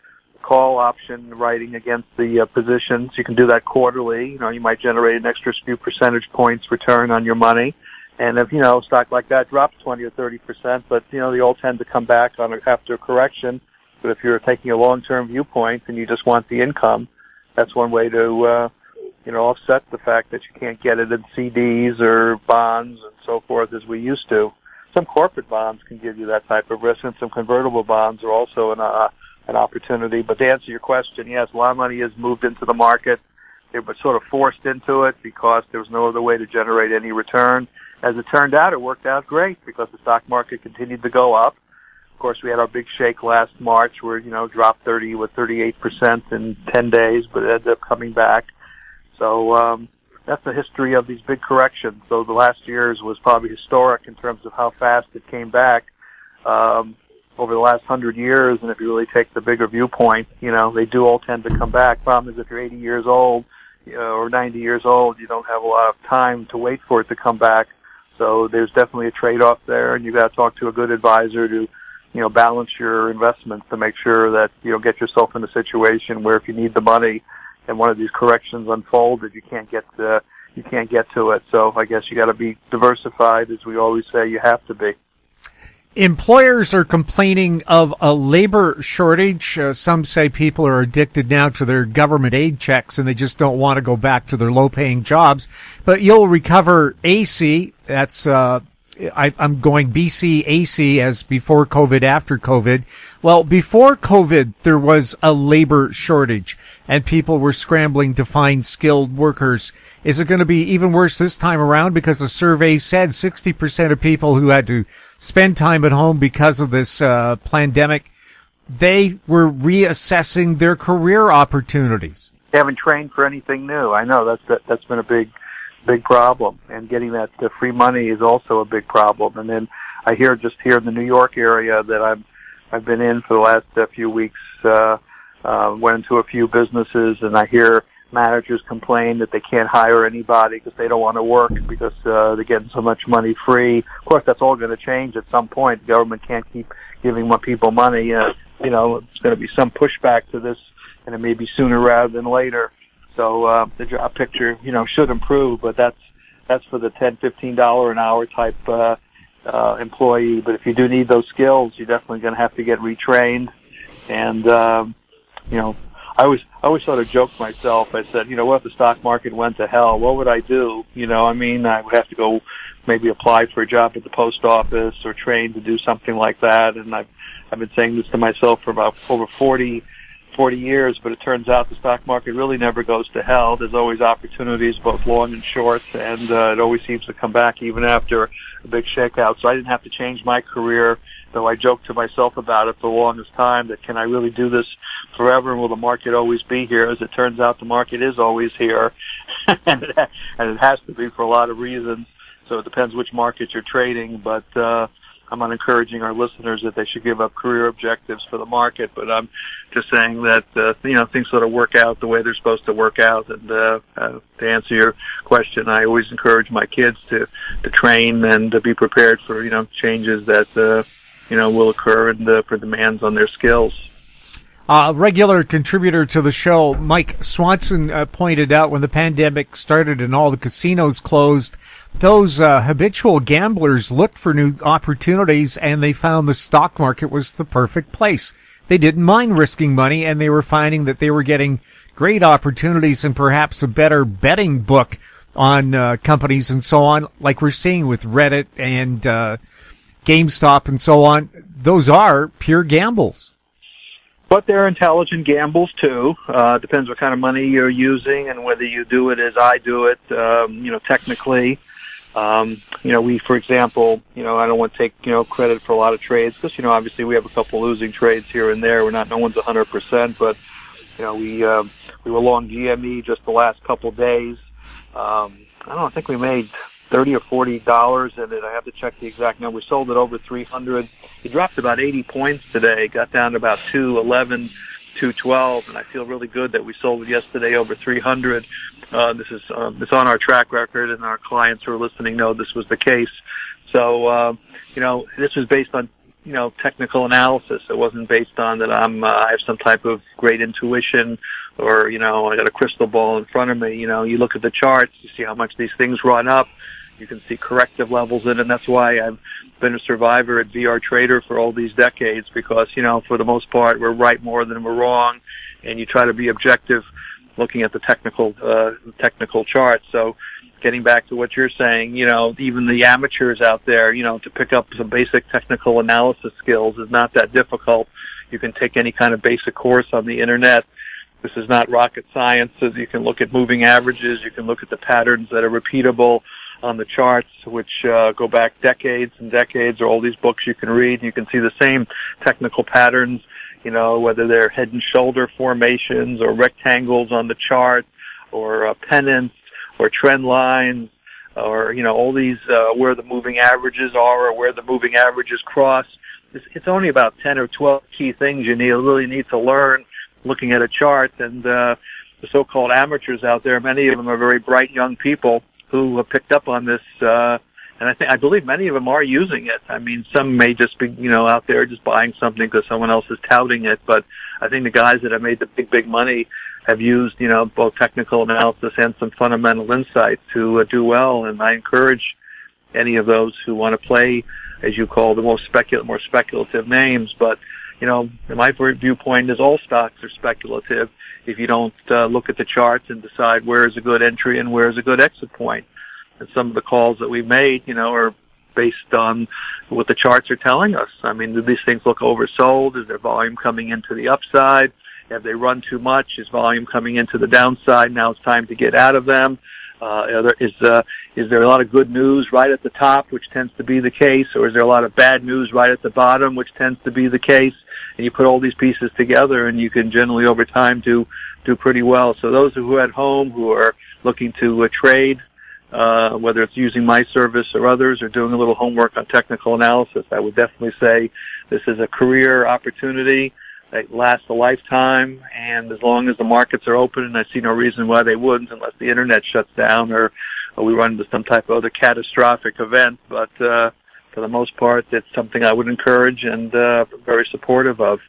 call option writing against the uh, positions, you can do that quarterly. You know, you might generate an extra few percentage points return on your money. And if, you know, stock like that drops 20 or 30%, but, you know, they all tend to come back on a, after a correction. But if you're taking a long-term viewpoint and you just want the income, that's one way to, uh, you know, offset the fact that you can't get it in CDs or bonds and so forth as we used to. Some corporate bonds can give you that type of risk and some convertible bonds are also an, uh, an opportunity. But to answer your question, yes, a lot of money has moved into the market. They were sort of forced into it because there was no other way to generate any return as it turned out, it worked out great because the stock market continued to go up. Of course, we had our big shake last March where, you know, dropped 30 with 38% in 10 days, but it ended up coming back. So, um, that's the history of these big corrections. So the last year's was probably historic in terms of how fast it came back. Um, over the last hundred years, and if you really take the bigger viewpoint, you know, they do all tend to come back. Problem is if you're 80 years old, you know, or 90 years old, you don't have a lot of time to wait for it to come back. So there's definitely a trade-off there, and you got to talk to a good advisor to, you know, balance your investments to make sure that you don't get yourself in a situation where if you need the money and one of these corrections unfold, that you can't get to, you can't get to it. So I guess you got to be diversified, as we always say, you have to be. Employers are complaining of a labor shortage. Uh, some say people are addicted now to their government aid checks and they just don't want to go back to their low paying jobs. But you'll recover AC. That's, uh, I, am going BC AC as before COVID, after COVID. Well, before COVID, there was a labor shortage and people were scrambling to find skilled workers. Is it going to be even worse this time around? Because a survey said 60% of people who had to spend time at home because of this uh, pandemic, they were reassessing their career opportunities. They haven't trained for anything new. I know that's that, that's been a big big problem, and getting that uh, free money is also a big problem. And then I hear just here in the New York area that I'm I've been in for the last uh, few weeks. Uh, uh, went into a few businesses, and I hear managers complain that they can't hire anybody because they don't want to work because uh, they're getting so much money free. Of course, that's all going to change at some point. The government can't keep giving more people money. Uh, you know, it's going to be some pushback to this, and it may be sooner rather than later. So uh, the job picture, you know, should improve, but that's that's for the ten, fifteen dollar an hour type uh, uh, employee. But if you do need those skills, you're definitely going to have to get retrained, and um, you know, I always I always sort of joked myself. I said, you know, what if the stock market went to hell? What would I do? You know, I mean, I would have to go maybe apply for a job at the post office or train to do something like that. And I've I've been saying this to myself for about over forty 40 years, but it turns out the stock market really never goes to hell. There's always opportunities, both long and short, and uh, it always seems to come back even after a big shakeout. So I didn't have to change my career though I joked to myself about it for the longest time that can I really do this forever and will the market always be here? As it turns out, the market is always here, and, it, and it has to be for a lot of reasons. So it depends which market you're trading, but uh, I'm not encouraging our listeners that they should give up career objectives for the market, but I'm just saying that uh, you know things sort of work out the way they're supposed to work out. And uh, uh, to answer your question, I always encourage my kids to to train and to be prepared for you know changes that uh, you know will occur and uh, for demands on their skills. Uh, regular contributor to the show, Mike Swanson, uh, pointed out when the pandemic started and all the casinos closed, those uh, habitual gamblers looked for new opportunities and they found the stock market was the perfect place. They didn't mind risking money and they were finding that they were getting great opportunities and perhaps a better betting book on uh, companies and so on, like we're seeing with Reddit and uh, GameStop and so on. Those are pure gambles but they're intelligent gambles too. Uh, depends what kind of money you're using and whether you do it as I do it. Um, you know, technically, um, you know, we, for example, you know, I don't want to take you know credit for a lot of trades because you know obviously we have a couple losing trades here and there. We're not no one's a hundred percent, but you know we uh, we were long GME just the last couple days. Um, I don't know. I think we made thirty or forty dollars in it. I have to check the exact number. We sold it over three hundred. It dropped about eighty points today. Got down to about two eleven, two twelve, and I feel really good that we sold it yesterday over three hundred. Uh, this is um, it's on our track record, and our clients who are listening know this was the case. So uh, you know, this was based on you know technical analysis. It wasn't based on that I'm uh, I have some type of great intuition or you know I got a crystal ball in front of me. You know, you look at the charts, you see how much these things run up you can see corrective levels in, and that's why I've been a survivor at VR Trader for all these decades because, you know, for the most part, we're right more than we're wrong, and you try to be objective looking at the technical, uh, technical charts. So getting back to what you're saying, you know, even the amateurs out there, you know, to pick up some basic technical analysis skills is not that difficult. You can take any kind of basic course on the internet. This is not rocket science. You can look at moving averages. You can look at the patterns that are repeatable on the charts, which uh, go back decades and decades, or all these books you can read. You can see the same technical patterns, you know, whether they're head and shoulder formations or rectangles on the chart, or uh, pennants, or trend lines, or you know, all these uh, where the moving averages are, or where the moving averages cross. It's, it's only about ten or twelve key things you need really need to learn looking at a chart, and uh, the so-called amateurs out there, many of them are very bright young people who have picked up on this, uh, and I think I believe many of them are using it. I mean, some may just be you know out there just buying something because someone else is touting it, but I think the guys that have made the big big money have used you know both technical analysis and some fundamental insight to uh, do well, and I encourage any of those who want to play, as you call the most speculative, more speculative names, but you know, my viewpoint is all stocks are speculative if you don't uh, look at the charts and decide where is a good entry and where is a good exit point. And some of the calls that we've made, you know, are based on what the charts are telling us. I mean, do these things look oversold? Is there volume coming into the upside? Have they run too much? Is volume coming into the downside? Now it's time to get out of them. Uh, is uh, is there a lot of good news right at the top, which tends to be the case, or is there a lot of bad news right at the bottom, which tends to be the case? And you put all these pieces together and you can generally over time do do pretty well. So those who are at home who are looking to uh, trade, uh, whether it's using my service or others or doing a little homework on technical analysis, I would definitely say this is a career opportunity that lasts a lifetime. And as long as the markets are open, and I see no reason why they wouldn't unless the internet shuts down or, or we run into some type of other catastrophic event. But, uh, for the most part, it's something I would encourage and uh, very supportive of.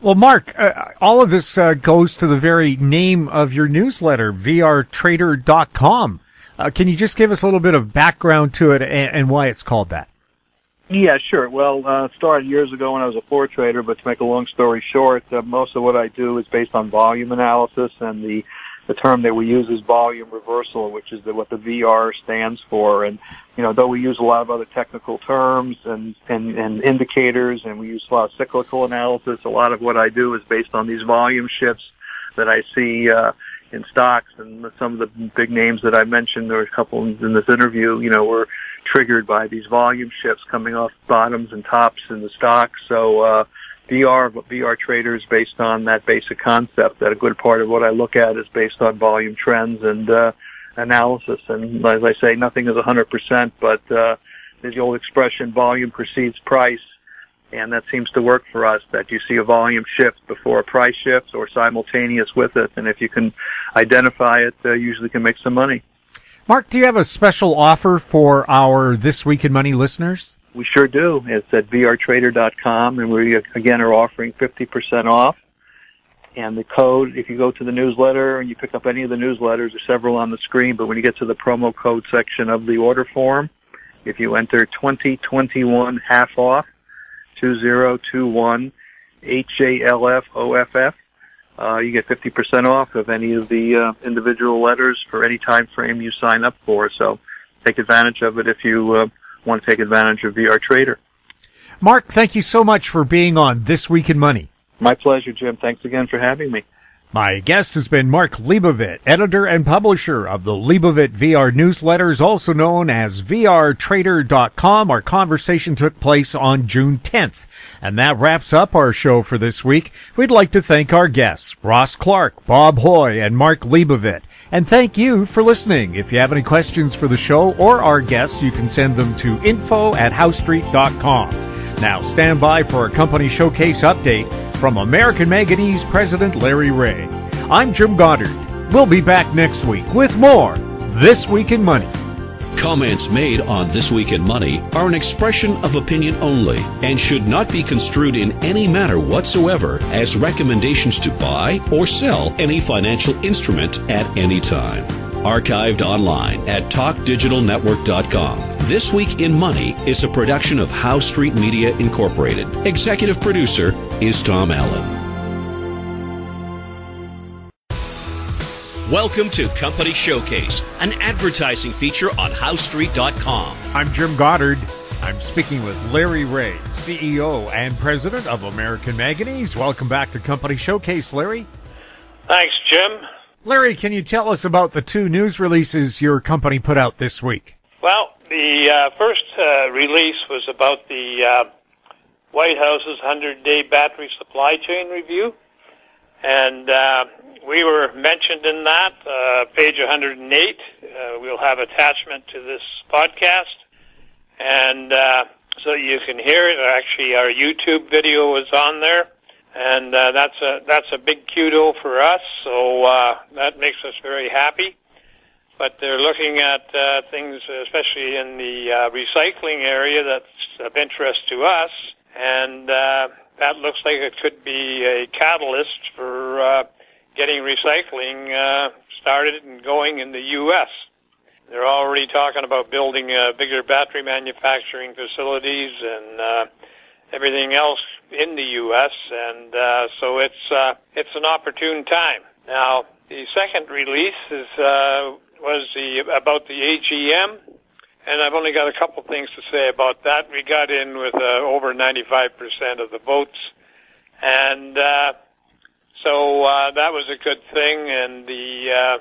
Well, Mark, uh, all of this uh, goes to the very name of your newsletter, vrtrader.com. Uh, can you just give us a little bit of background to it and, and why it's called that? Yeah, sure. Well, uh, it started years ago when I was a floor trader, but to make a long story short, uh, most of what I do is based on volume analysis and the the term that we use is volume reversal, which is the, what the VR stands for. And you know, though we use a lot of other technical terms and, and and indicators, and we use a lot of cyclical analysis, a lot of what I do is based on these volume shifts that I see uh, in stocks. And some of the big names that I mentioned, there were a couple in this interview, you know, were triggered by these volume shifts coming off bottoms and tops in the stocks. So. uh VR VR traders based on that basic concept. That a good part of what I look at is based on volume trends and uh, analysis. And as I say, nothing is 100%, but uh, the old expression, volume precedes price, and that seems to work for us. That you see a volume shift before a price shift, or simultaneous with it, and if you can identify it, uh, usually can make some money. Mark, do you have a special offer for our This Week in Money listeners? We sure do. It's at vrtrader.com, and we again are offering 50% off. And the code, if you go to the newsletter and you pick up any of the newsletters, there's several on the screen, but when you get to the promo code section of the order form, if you enter 2021 half off, 2021 H-A-L-F-O-F-F, uh, you get 50% off of any of the uh, individual letters for any time frame you sign up for. So take advantage of it if you uh, want to take advantage of VR Trader. Mark, thank you so much for being on This Week in Money. My pleasure, Jim. Thanks again for having me. My guest has been Mark Leibovit, editor and publisher of the Leibovit VR newsletters, also known as VRTrader.com. Our conversation took place on June 10th. And that wraps up our show for this week. We'd like to thank our guests, Ross Clark, Bob Hoye, and Mark Leibovit. And thank you for listening. If you have any questions for the show or our guests, you can send them to info at howestreet.com. Now stand by for a company showcase update from American Manganese President Larry Reaugh. I'm Jim Goddard. We'll be back next week with more This Week in Money. Comments made on This Week in Money are an expression of opinion only and should not be construed in any manner whatsoever as recommendations to buy or sell any financial instrument at any time. Archived online at TalkDigitalNetwork.com. This Week in Money is a production of Howe Street Media Incorporated. Executive producer is Tom Allen. Welcome to Company Showcase, an advertising feature on HoweStreet.com. I'm Jim Goddard. I'm speaking with Larry Reaugh, CEO and President of American Manganese. Welcome back to Company Showcase, Larry. Thanks, Jim. Larry, can you tell us about the two news releases your company put out this week? Well, the uh, first uh, release was about the uh, White House's 100 day battery supply chain review. And uh, we were mentioned in that, uh, page 108. Uh, we'll have attachment to this podcast. And uh, so you can hear it. Actually, our YouTube video is on there. And uh, that's a that's a big kudo for us, so uh, that makes us very happy. But they're looking at uh, things, especially in the uh, recycling area, that's of interest to us, and uh, that looks like it could be a catalyst for uh, getting recycling uh, started and going in the U.S. They're already talking about building uh, bigger battery manufacturing facilities and uh, everything else in the U.S. and uh, so it's uh, it's an opportune time. Now the second release is uh, was the about the AGM, and I've only got a couple things to say about that. We got in with uh, over 95% of the votes, and uh, so uh, that was a good thing. And the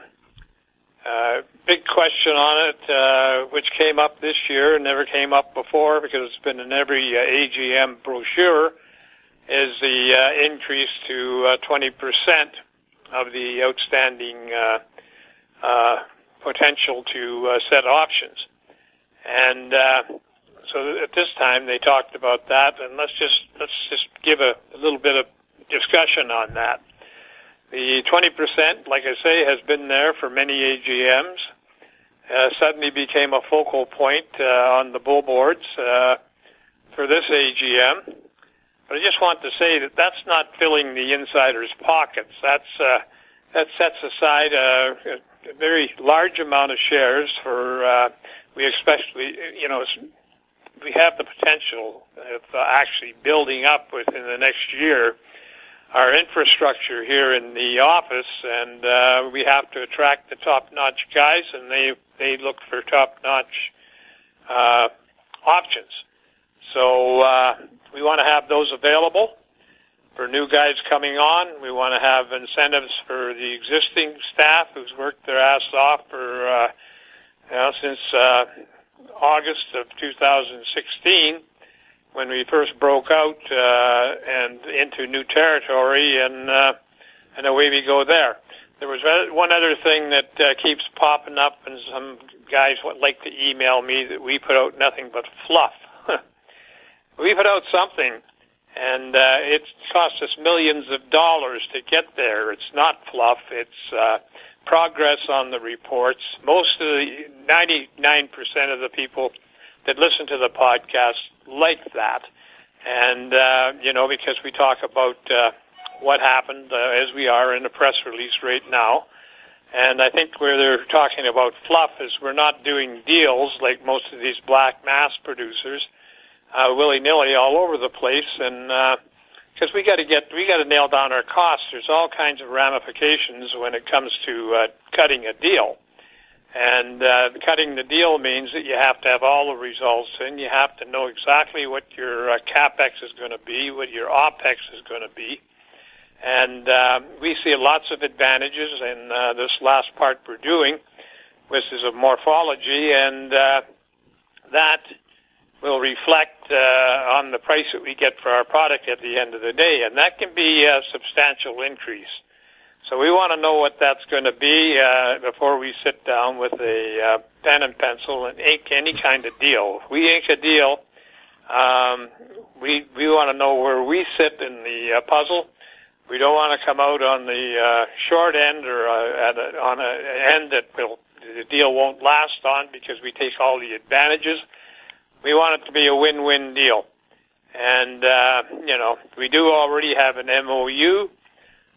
uh, uh, big question on it, uh, which came up this year and never came up before because it's been in every uh, AGM brochure, is the uh, increase to uh, 20% of the outstanding uh, uh, potential to uh, set options. And uh, so at this time they talked about that, and let's just let's just give a, a little bit of discussion on that. The 20%, like I say, has been there for many AGMs. Uh, suddenly became a focal point uh, on the billboards uh, for this AGM. But I just want to say that that's not filling the insiders' pockets. That's uh, that sets aside a, a very large amount of shares for uh, we especially you know we have the potential of uh, actually building up within the next year our infrastructure here in the office, and uh, we have to attract the top-notch guys, and they they look for top-notch uh, options. So uh, we want to have those available for new guys coming on. We want to have incentives for the existing staff who's worked their ass off for uh, you know, since uh, August of 2016 when we first broke out uh, and into new territory, and uh, and away we go there. there was one other thing that uh, keeps popping up, and some guys would like to email me that we put out nothing but fluff. we put out something, and uh, it's cost us millions of dollars to get there. It's not fluff. It's uh, progress on the reports. Most of the 99% of the people that listen to the podcast like that. And, uh, you know, because we talk about uh, what happened uh, as we are in a press release right now. And I think where they're talking about fluff is we're not doing deals like most of these black mass producers, uh, willy nilly all over the place. And because uh, we got to get, we got to nail down our costs. There's all kinds of ramifications when it comes to uh, cutting a deal. And uh, cutting the deal means that you have to have all the results and you have to know exactly what your uh, capex is going to be, what your opex is going to be. And uh, we see lots of advantages in uh, this last part we're doing, which is of morphology, and uh, that will reflect uh, on the price that we get for our product at the end of the day, and that can be a substantial increase. So we want to know what that's going to be uh, before we sit down with a uh, pen and pencil and ink any kind of deal. If we ink a deal, um, we we want to know where we sit in the uh, puzzle. We don't want to come out on the uh, short end or uh, at a, on an end that will the deal won't last on because we take all the advantages. We want it to be a win-win deal. And, uh, you know, we do already have an MOU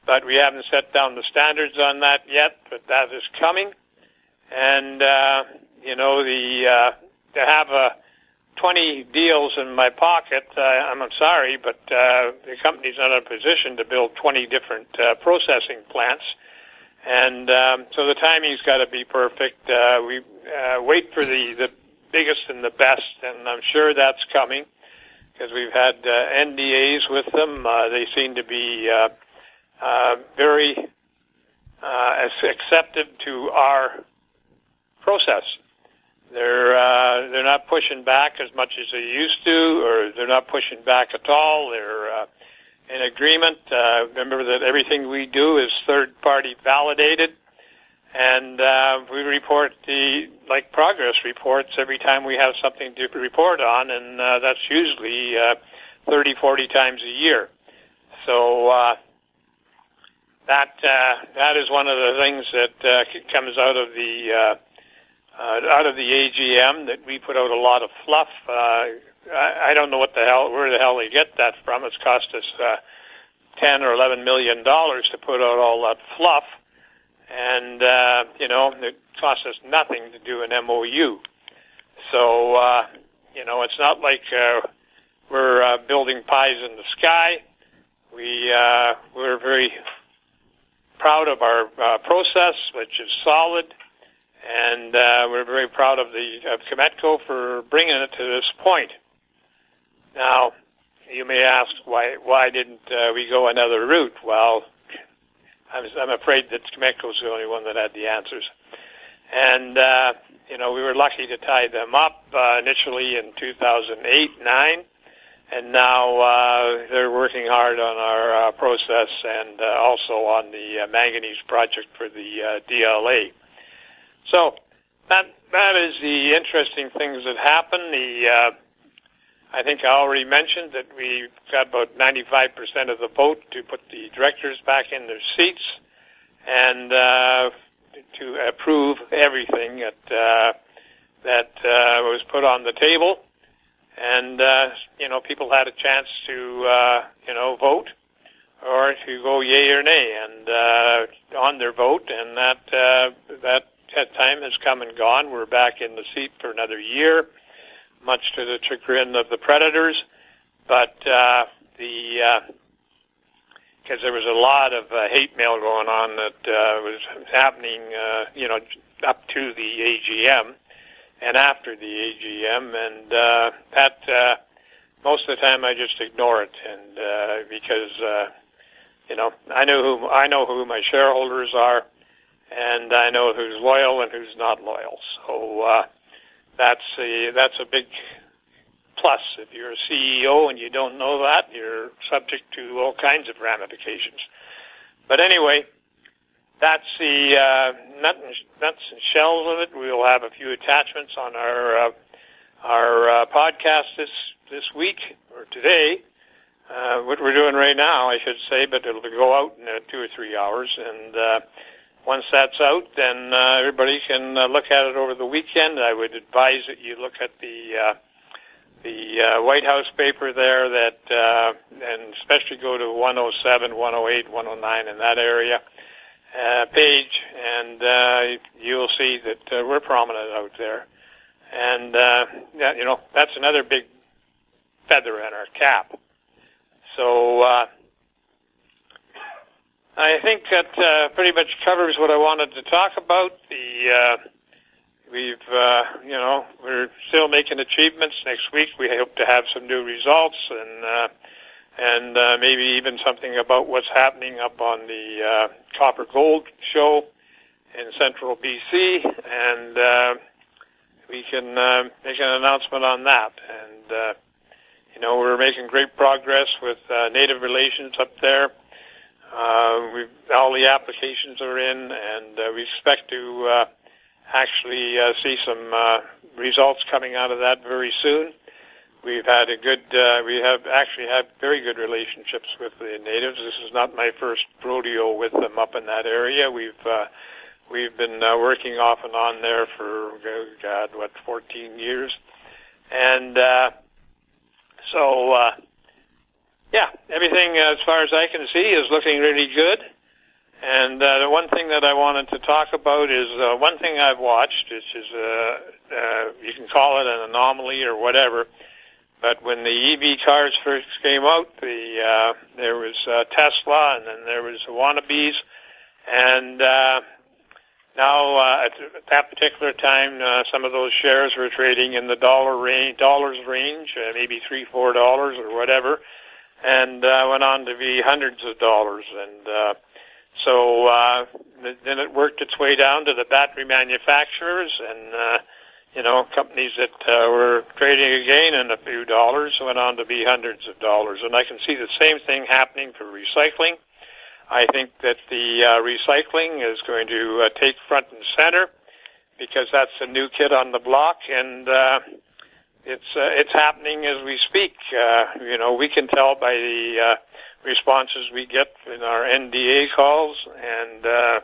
but we haven't set down the standards on that yet, but that is coming. And, uh, you know, the, uh, to have uh, 20 deals in my pocket, uh, I'm sorry, but uh, the company's not in a position to build 20 different uh, processing plants. And um, so the timing's got to be perfect. Uh, we uh, wait for the, the biggest and the best, and I'm sure that's coming because we've had uh, NDAs with them. Uh, they seem to be uh, uh, very uh, accepted to our process. They're uh, they're not pushing back as much as they used to, or they're not pushing back at all. They're uh, in agreement. Uh, remember that everything we do is third party validated, and uh, we report the like progress reports every time we have something to report on, and uh, that's usually uh, 30, 40 times a year. So uh, that uh, that is one of the things that uh, comes out of the uh, uh, out of the AGM that we put out a lot of fluff. Uh, I, I don't know what the hell where the hell they get that from. It's cost us uh, ten or eleven million dollars to put out all that fluff, and uh, you know it costs us nothing to do an MOU. So uh, you know it's not like uh, we're uh, building pies in the sky. We uh, we're very proud of our uh, process, which is solid, and uh, we're very proud of the of Kemetco for bringing it to this point. Now, you may ask why why didn't uh, we go another route? Well, I'm, I'm afraid that Kemetco was the only one that had the answers, and uh, you know we were lucky to tie them up uh, initially in 2008 nine and now uh, they're working hard on our uh, process and uh, also on the uh, manganese project for the uh, DLA. So that that is the interesting things that happen. The uh, I think I already mentioned that we got about 95% of the vote to put the directors back in their seats and uh, to approve everything that uh, that uh, was put on the table and uh, you know people had a chance to uh, you know vote or to go yay or nay. And uh, on their vote, and that uh, that time has come and gone. We're back in the seat for another year, much to the chagrin of the predators, but uh, the because uh, there was a lot of uh, hate mail going on that uh, was happening, uh, you know, up to the AGM and after the AGM, and uh, that uh, most of the time I just ignore it, and uh, because uh, you know I know who I know who my shareholders are, and I know who's loyal and who's not loyal. So uh, that's a that's a big plus. If you're a CEO and you don't know that, you're subject to all kinds of ramifications. But anyway, that's the uh, nut and, nuts and shells of it. We'll have a few attachments on our uh, our uh, podcast this this week or today. Uh, what we're doing right now, I should say, but it'll go out in uh, two or three hours. And uh, once that's out, then uh, everybody can uh, look at it over the weekend. I would advise that you look at the uh, the uh, White House paper there, that uh, and especially go to 107, 108, 109 in that area uh, page, and uh, you'll see that uh, we're prominent out there. And uh, yeah, you know that's another big feather in our cap. So uh, I think that uh, pretty much covers what I wanted to talk about. The uh, we've uh, you know we're still making achievements. Next week we hope to have some new results and. Uh, and uh, maybe even something about what's happening up on the uh, Copper Gold show in central BC, and uh, we can uh, make an announcement on that. And uh, you know, we're making great progress with uh, Native relations up there. Uh, we've, all the applications are in, and uh, we expect to uh, actually uh, see some uh, results coming out of that very soon. We've had a good, uh, we have actually had very good relationships with the natives. This is not my first rodeo with them up in that area. We've, uh, we've been uh, working off and on there for, oh God, what, 14 years. And, uh, so, uh, yeah, everything uh, as far as I can see is looking really good. And uh, the one thing that I wanted to talk about is uh, one thing I've watched, which is uh, uh, you can call it an anomaly or whatever. But when the EV cars first came out, the uh, there was uh, Tesla, and then there was the wannabes, and uh, now uh, at that particular time, uh, some of those shares were trading in the dollar range, dollars range, uh, maybe three, four dollars or whatever, and uh, went on to be hundreds of dollars, and uh, so uh, then it worked its way down to the battery manufacturers and. Uh, you know, companies that uh, were trading again in a few dollars went on to be hundreds of dollars. And I can see the same thing happening for recycling. I think that the uh, recycling is going to uh, take front and center because that's a new kid on the block, and uh, it's uh, it's happening as we speak. Uh, you know, we can tell by the uh, responses we get in our NDA calls and uh,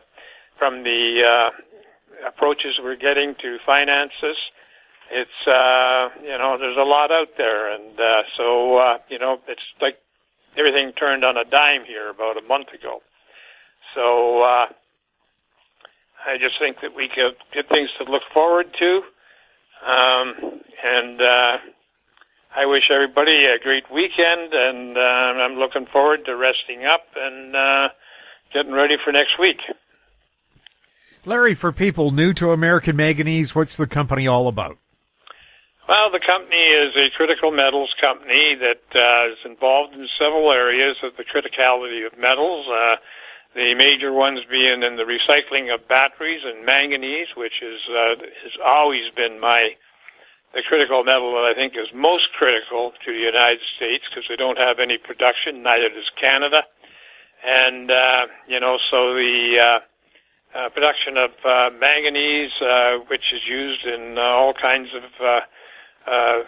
from the uh, approaches we're getting to finances. It's uh, you know there's a lot out there, and uh, so uh, you know it's like everything turned on a dime here about a month ago. So uh, I just think that we could get things to look forward to, um, and uh, I wish everybody a great weekend, and uh, I'm looking forward to resting up and uh, getting ready for next week. Larry, for people new to American Manganese, what's the company all about? Well, the company is a critical metals company that uh, is involved in several areas of the criticality of metals. Uh, the major ones being in the recycling of batteries and manganese, which is uh, has always been my the critical metal that I think is most critical to the United States because they don't have any production, neither does Canada. And uh, you know, so the uh, uh, production of uh, manganese, uh, which is used in uh, all kinds of, uh, uh,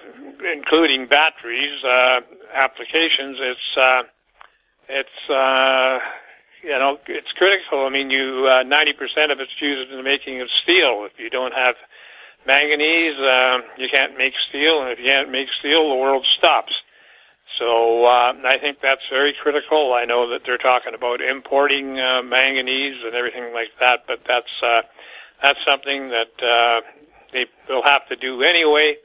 including batteries uh, applications. It's uh, it's uh, you know it's critical. I mean, you uh, 90% of it's used in the making of steel. If you don't have manganese, uh, you can't make steel, and if you can't make steel, the world stops. So uh, I think that's very critical. I know that they're talking about importing uh, manganese and everything like that, but that's uh, that's something that uh, they will have to do anyway.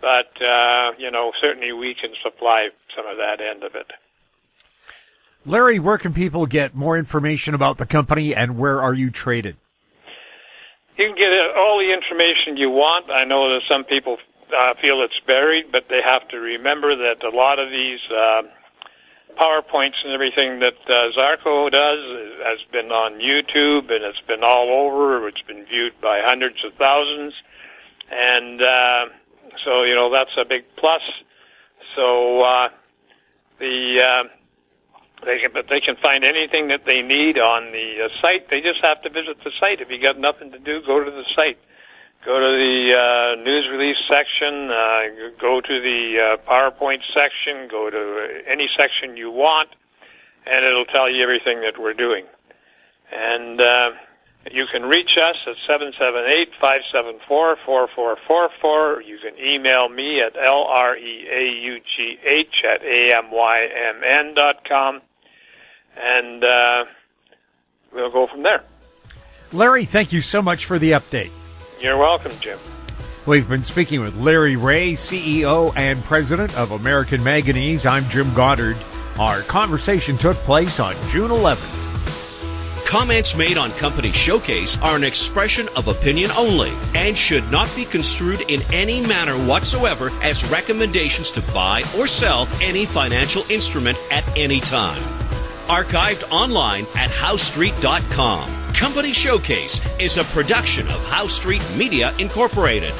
But uh, you know, certainly we can supply some of that end of it. Larry, where can people get more information about the company, and where are you traded? You can get all the information you want. I know that some people uh, feel it's buried, but they have to remember that a lot of these uh, PowerPoints and everything that uh, Zarko does has been on YouTube and it's been all over. It's been viewed by hundreds of thousands, and uh, so you know that's a big plus. So uh, the uh, They can, but they can find anything that they need on the uh, site. They just have to visit the site. If you got nothing to do, go to the site. Go to the uh, news release section. Uh, go to the uh, PowerPoint section. Go to any section you want, and it'll tell you everything that we're doing. And uh, you can reach us at 778-574-4444. You can email me at l-r-e-a-u-g-h at a-m-y-m-n dot com. And uh, we'll go from there. Larry, thank you so much for the update. You're welcome, Jim. We've been speaking with Larry Reaugh, CEO and President of American Manganese. I'm Jim Goddard. Our conversation took place on June 11th. Comments made on Company Showcase are an expression of opinion only and should not be construed in any manner whatsoever as recommendations to buy or sell any financial instrument at any time. Archived online at HoweStreet.com. Company Showcase is a production of Howe Street Media Incorporated.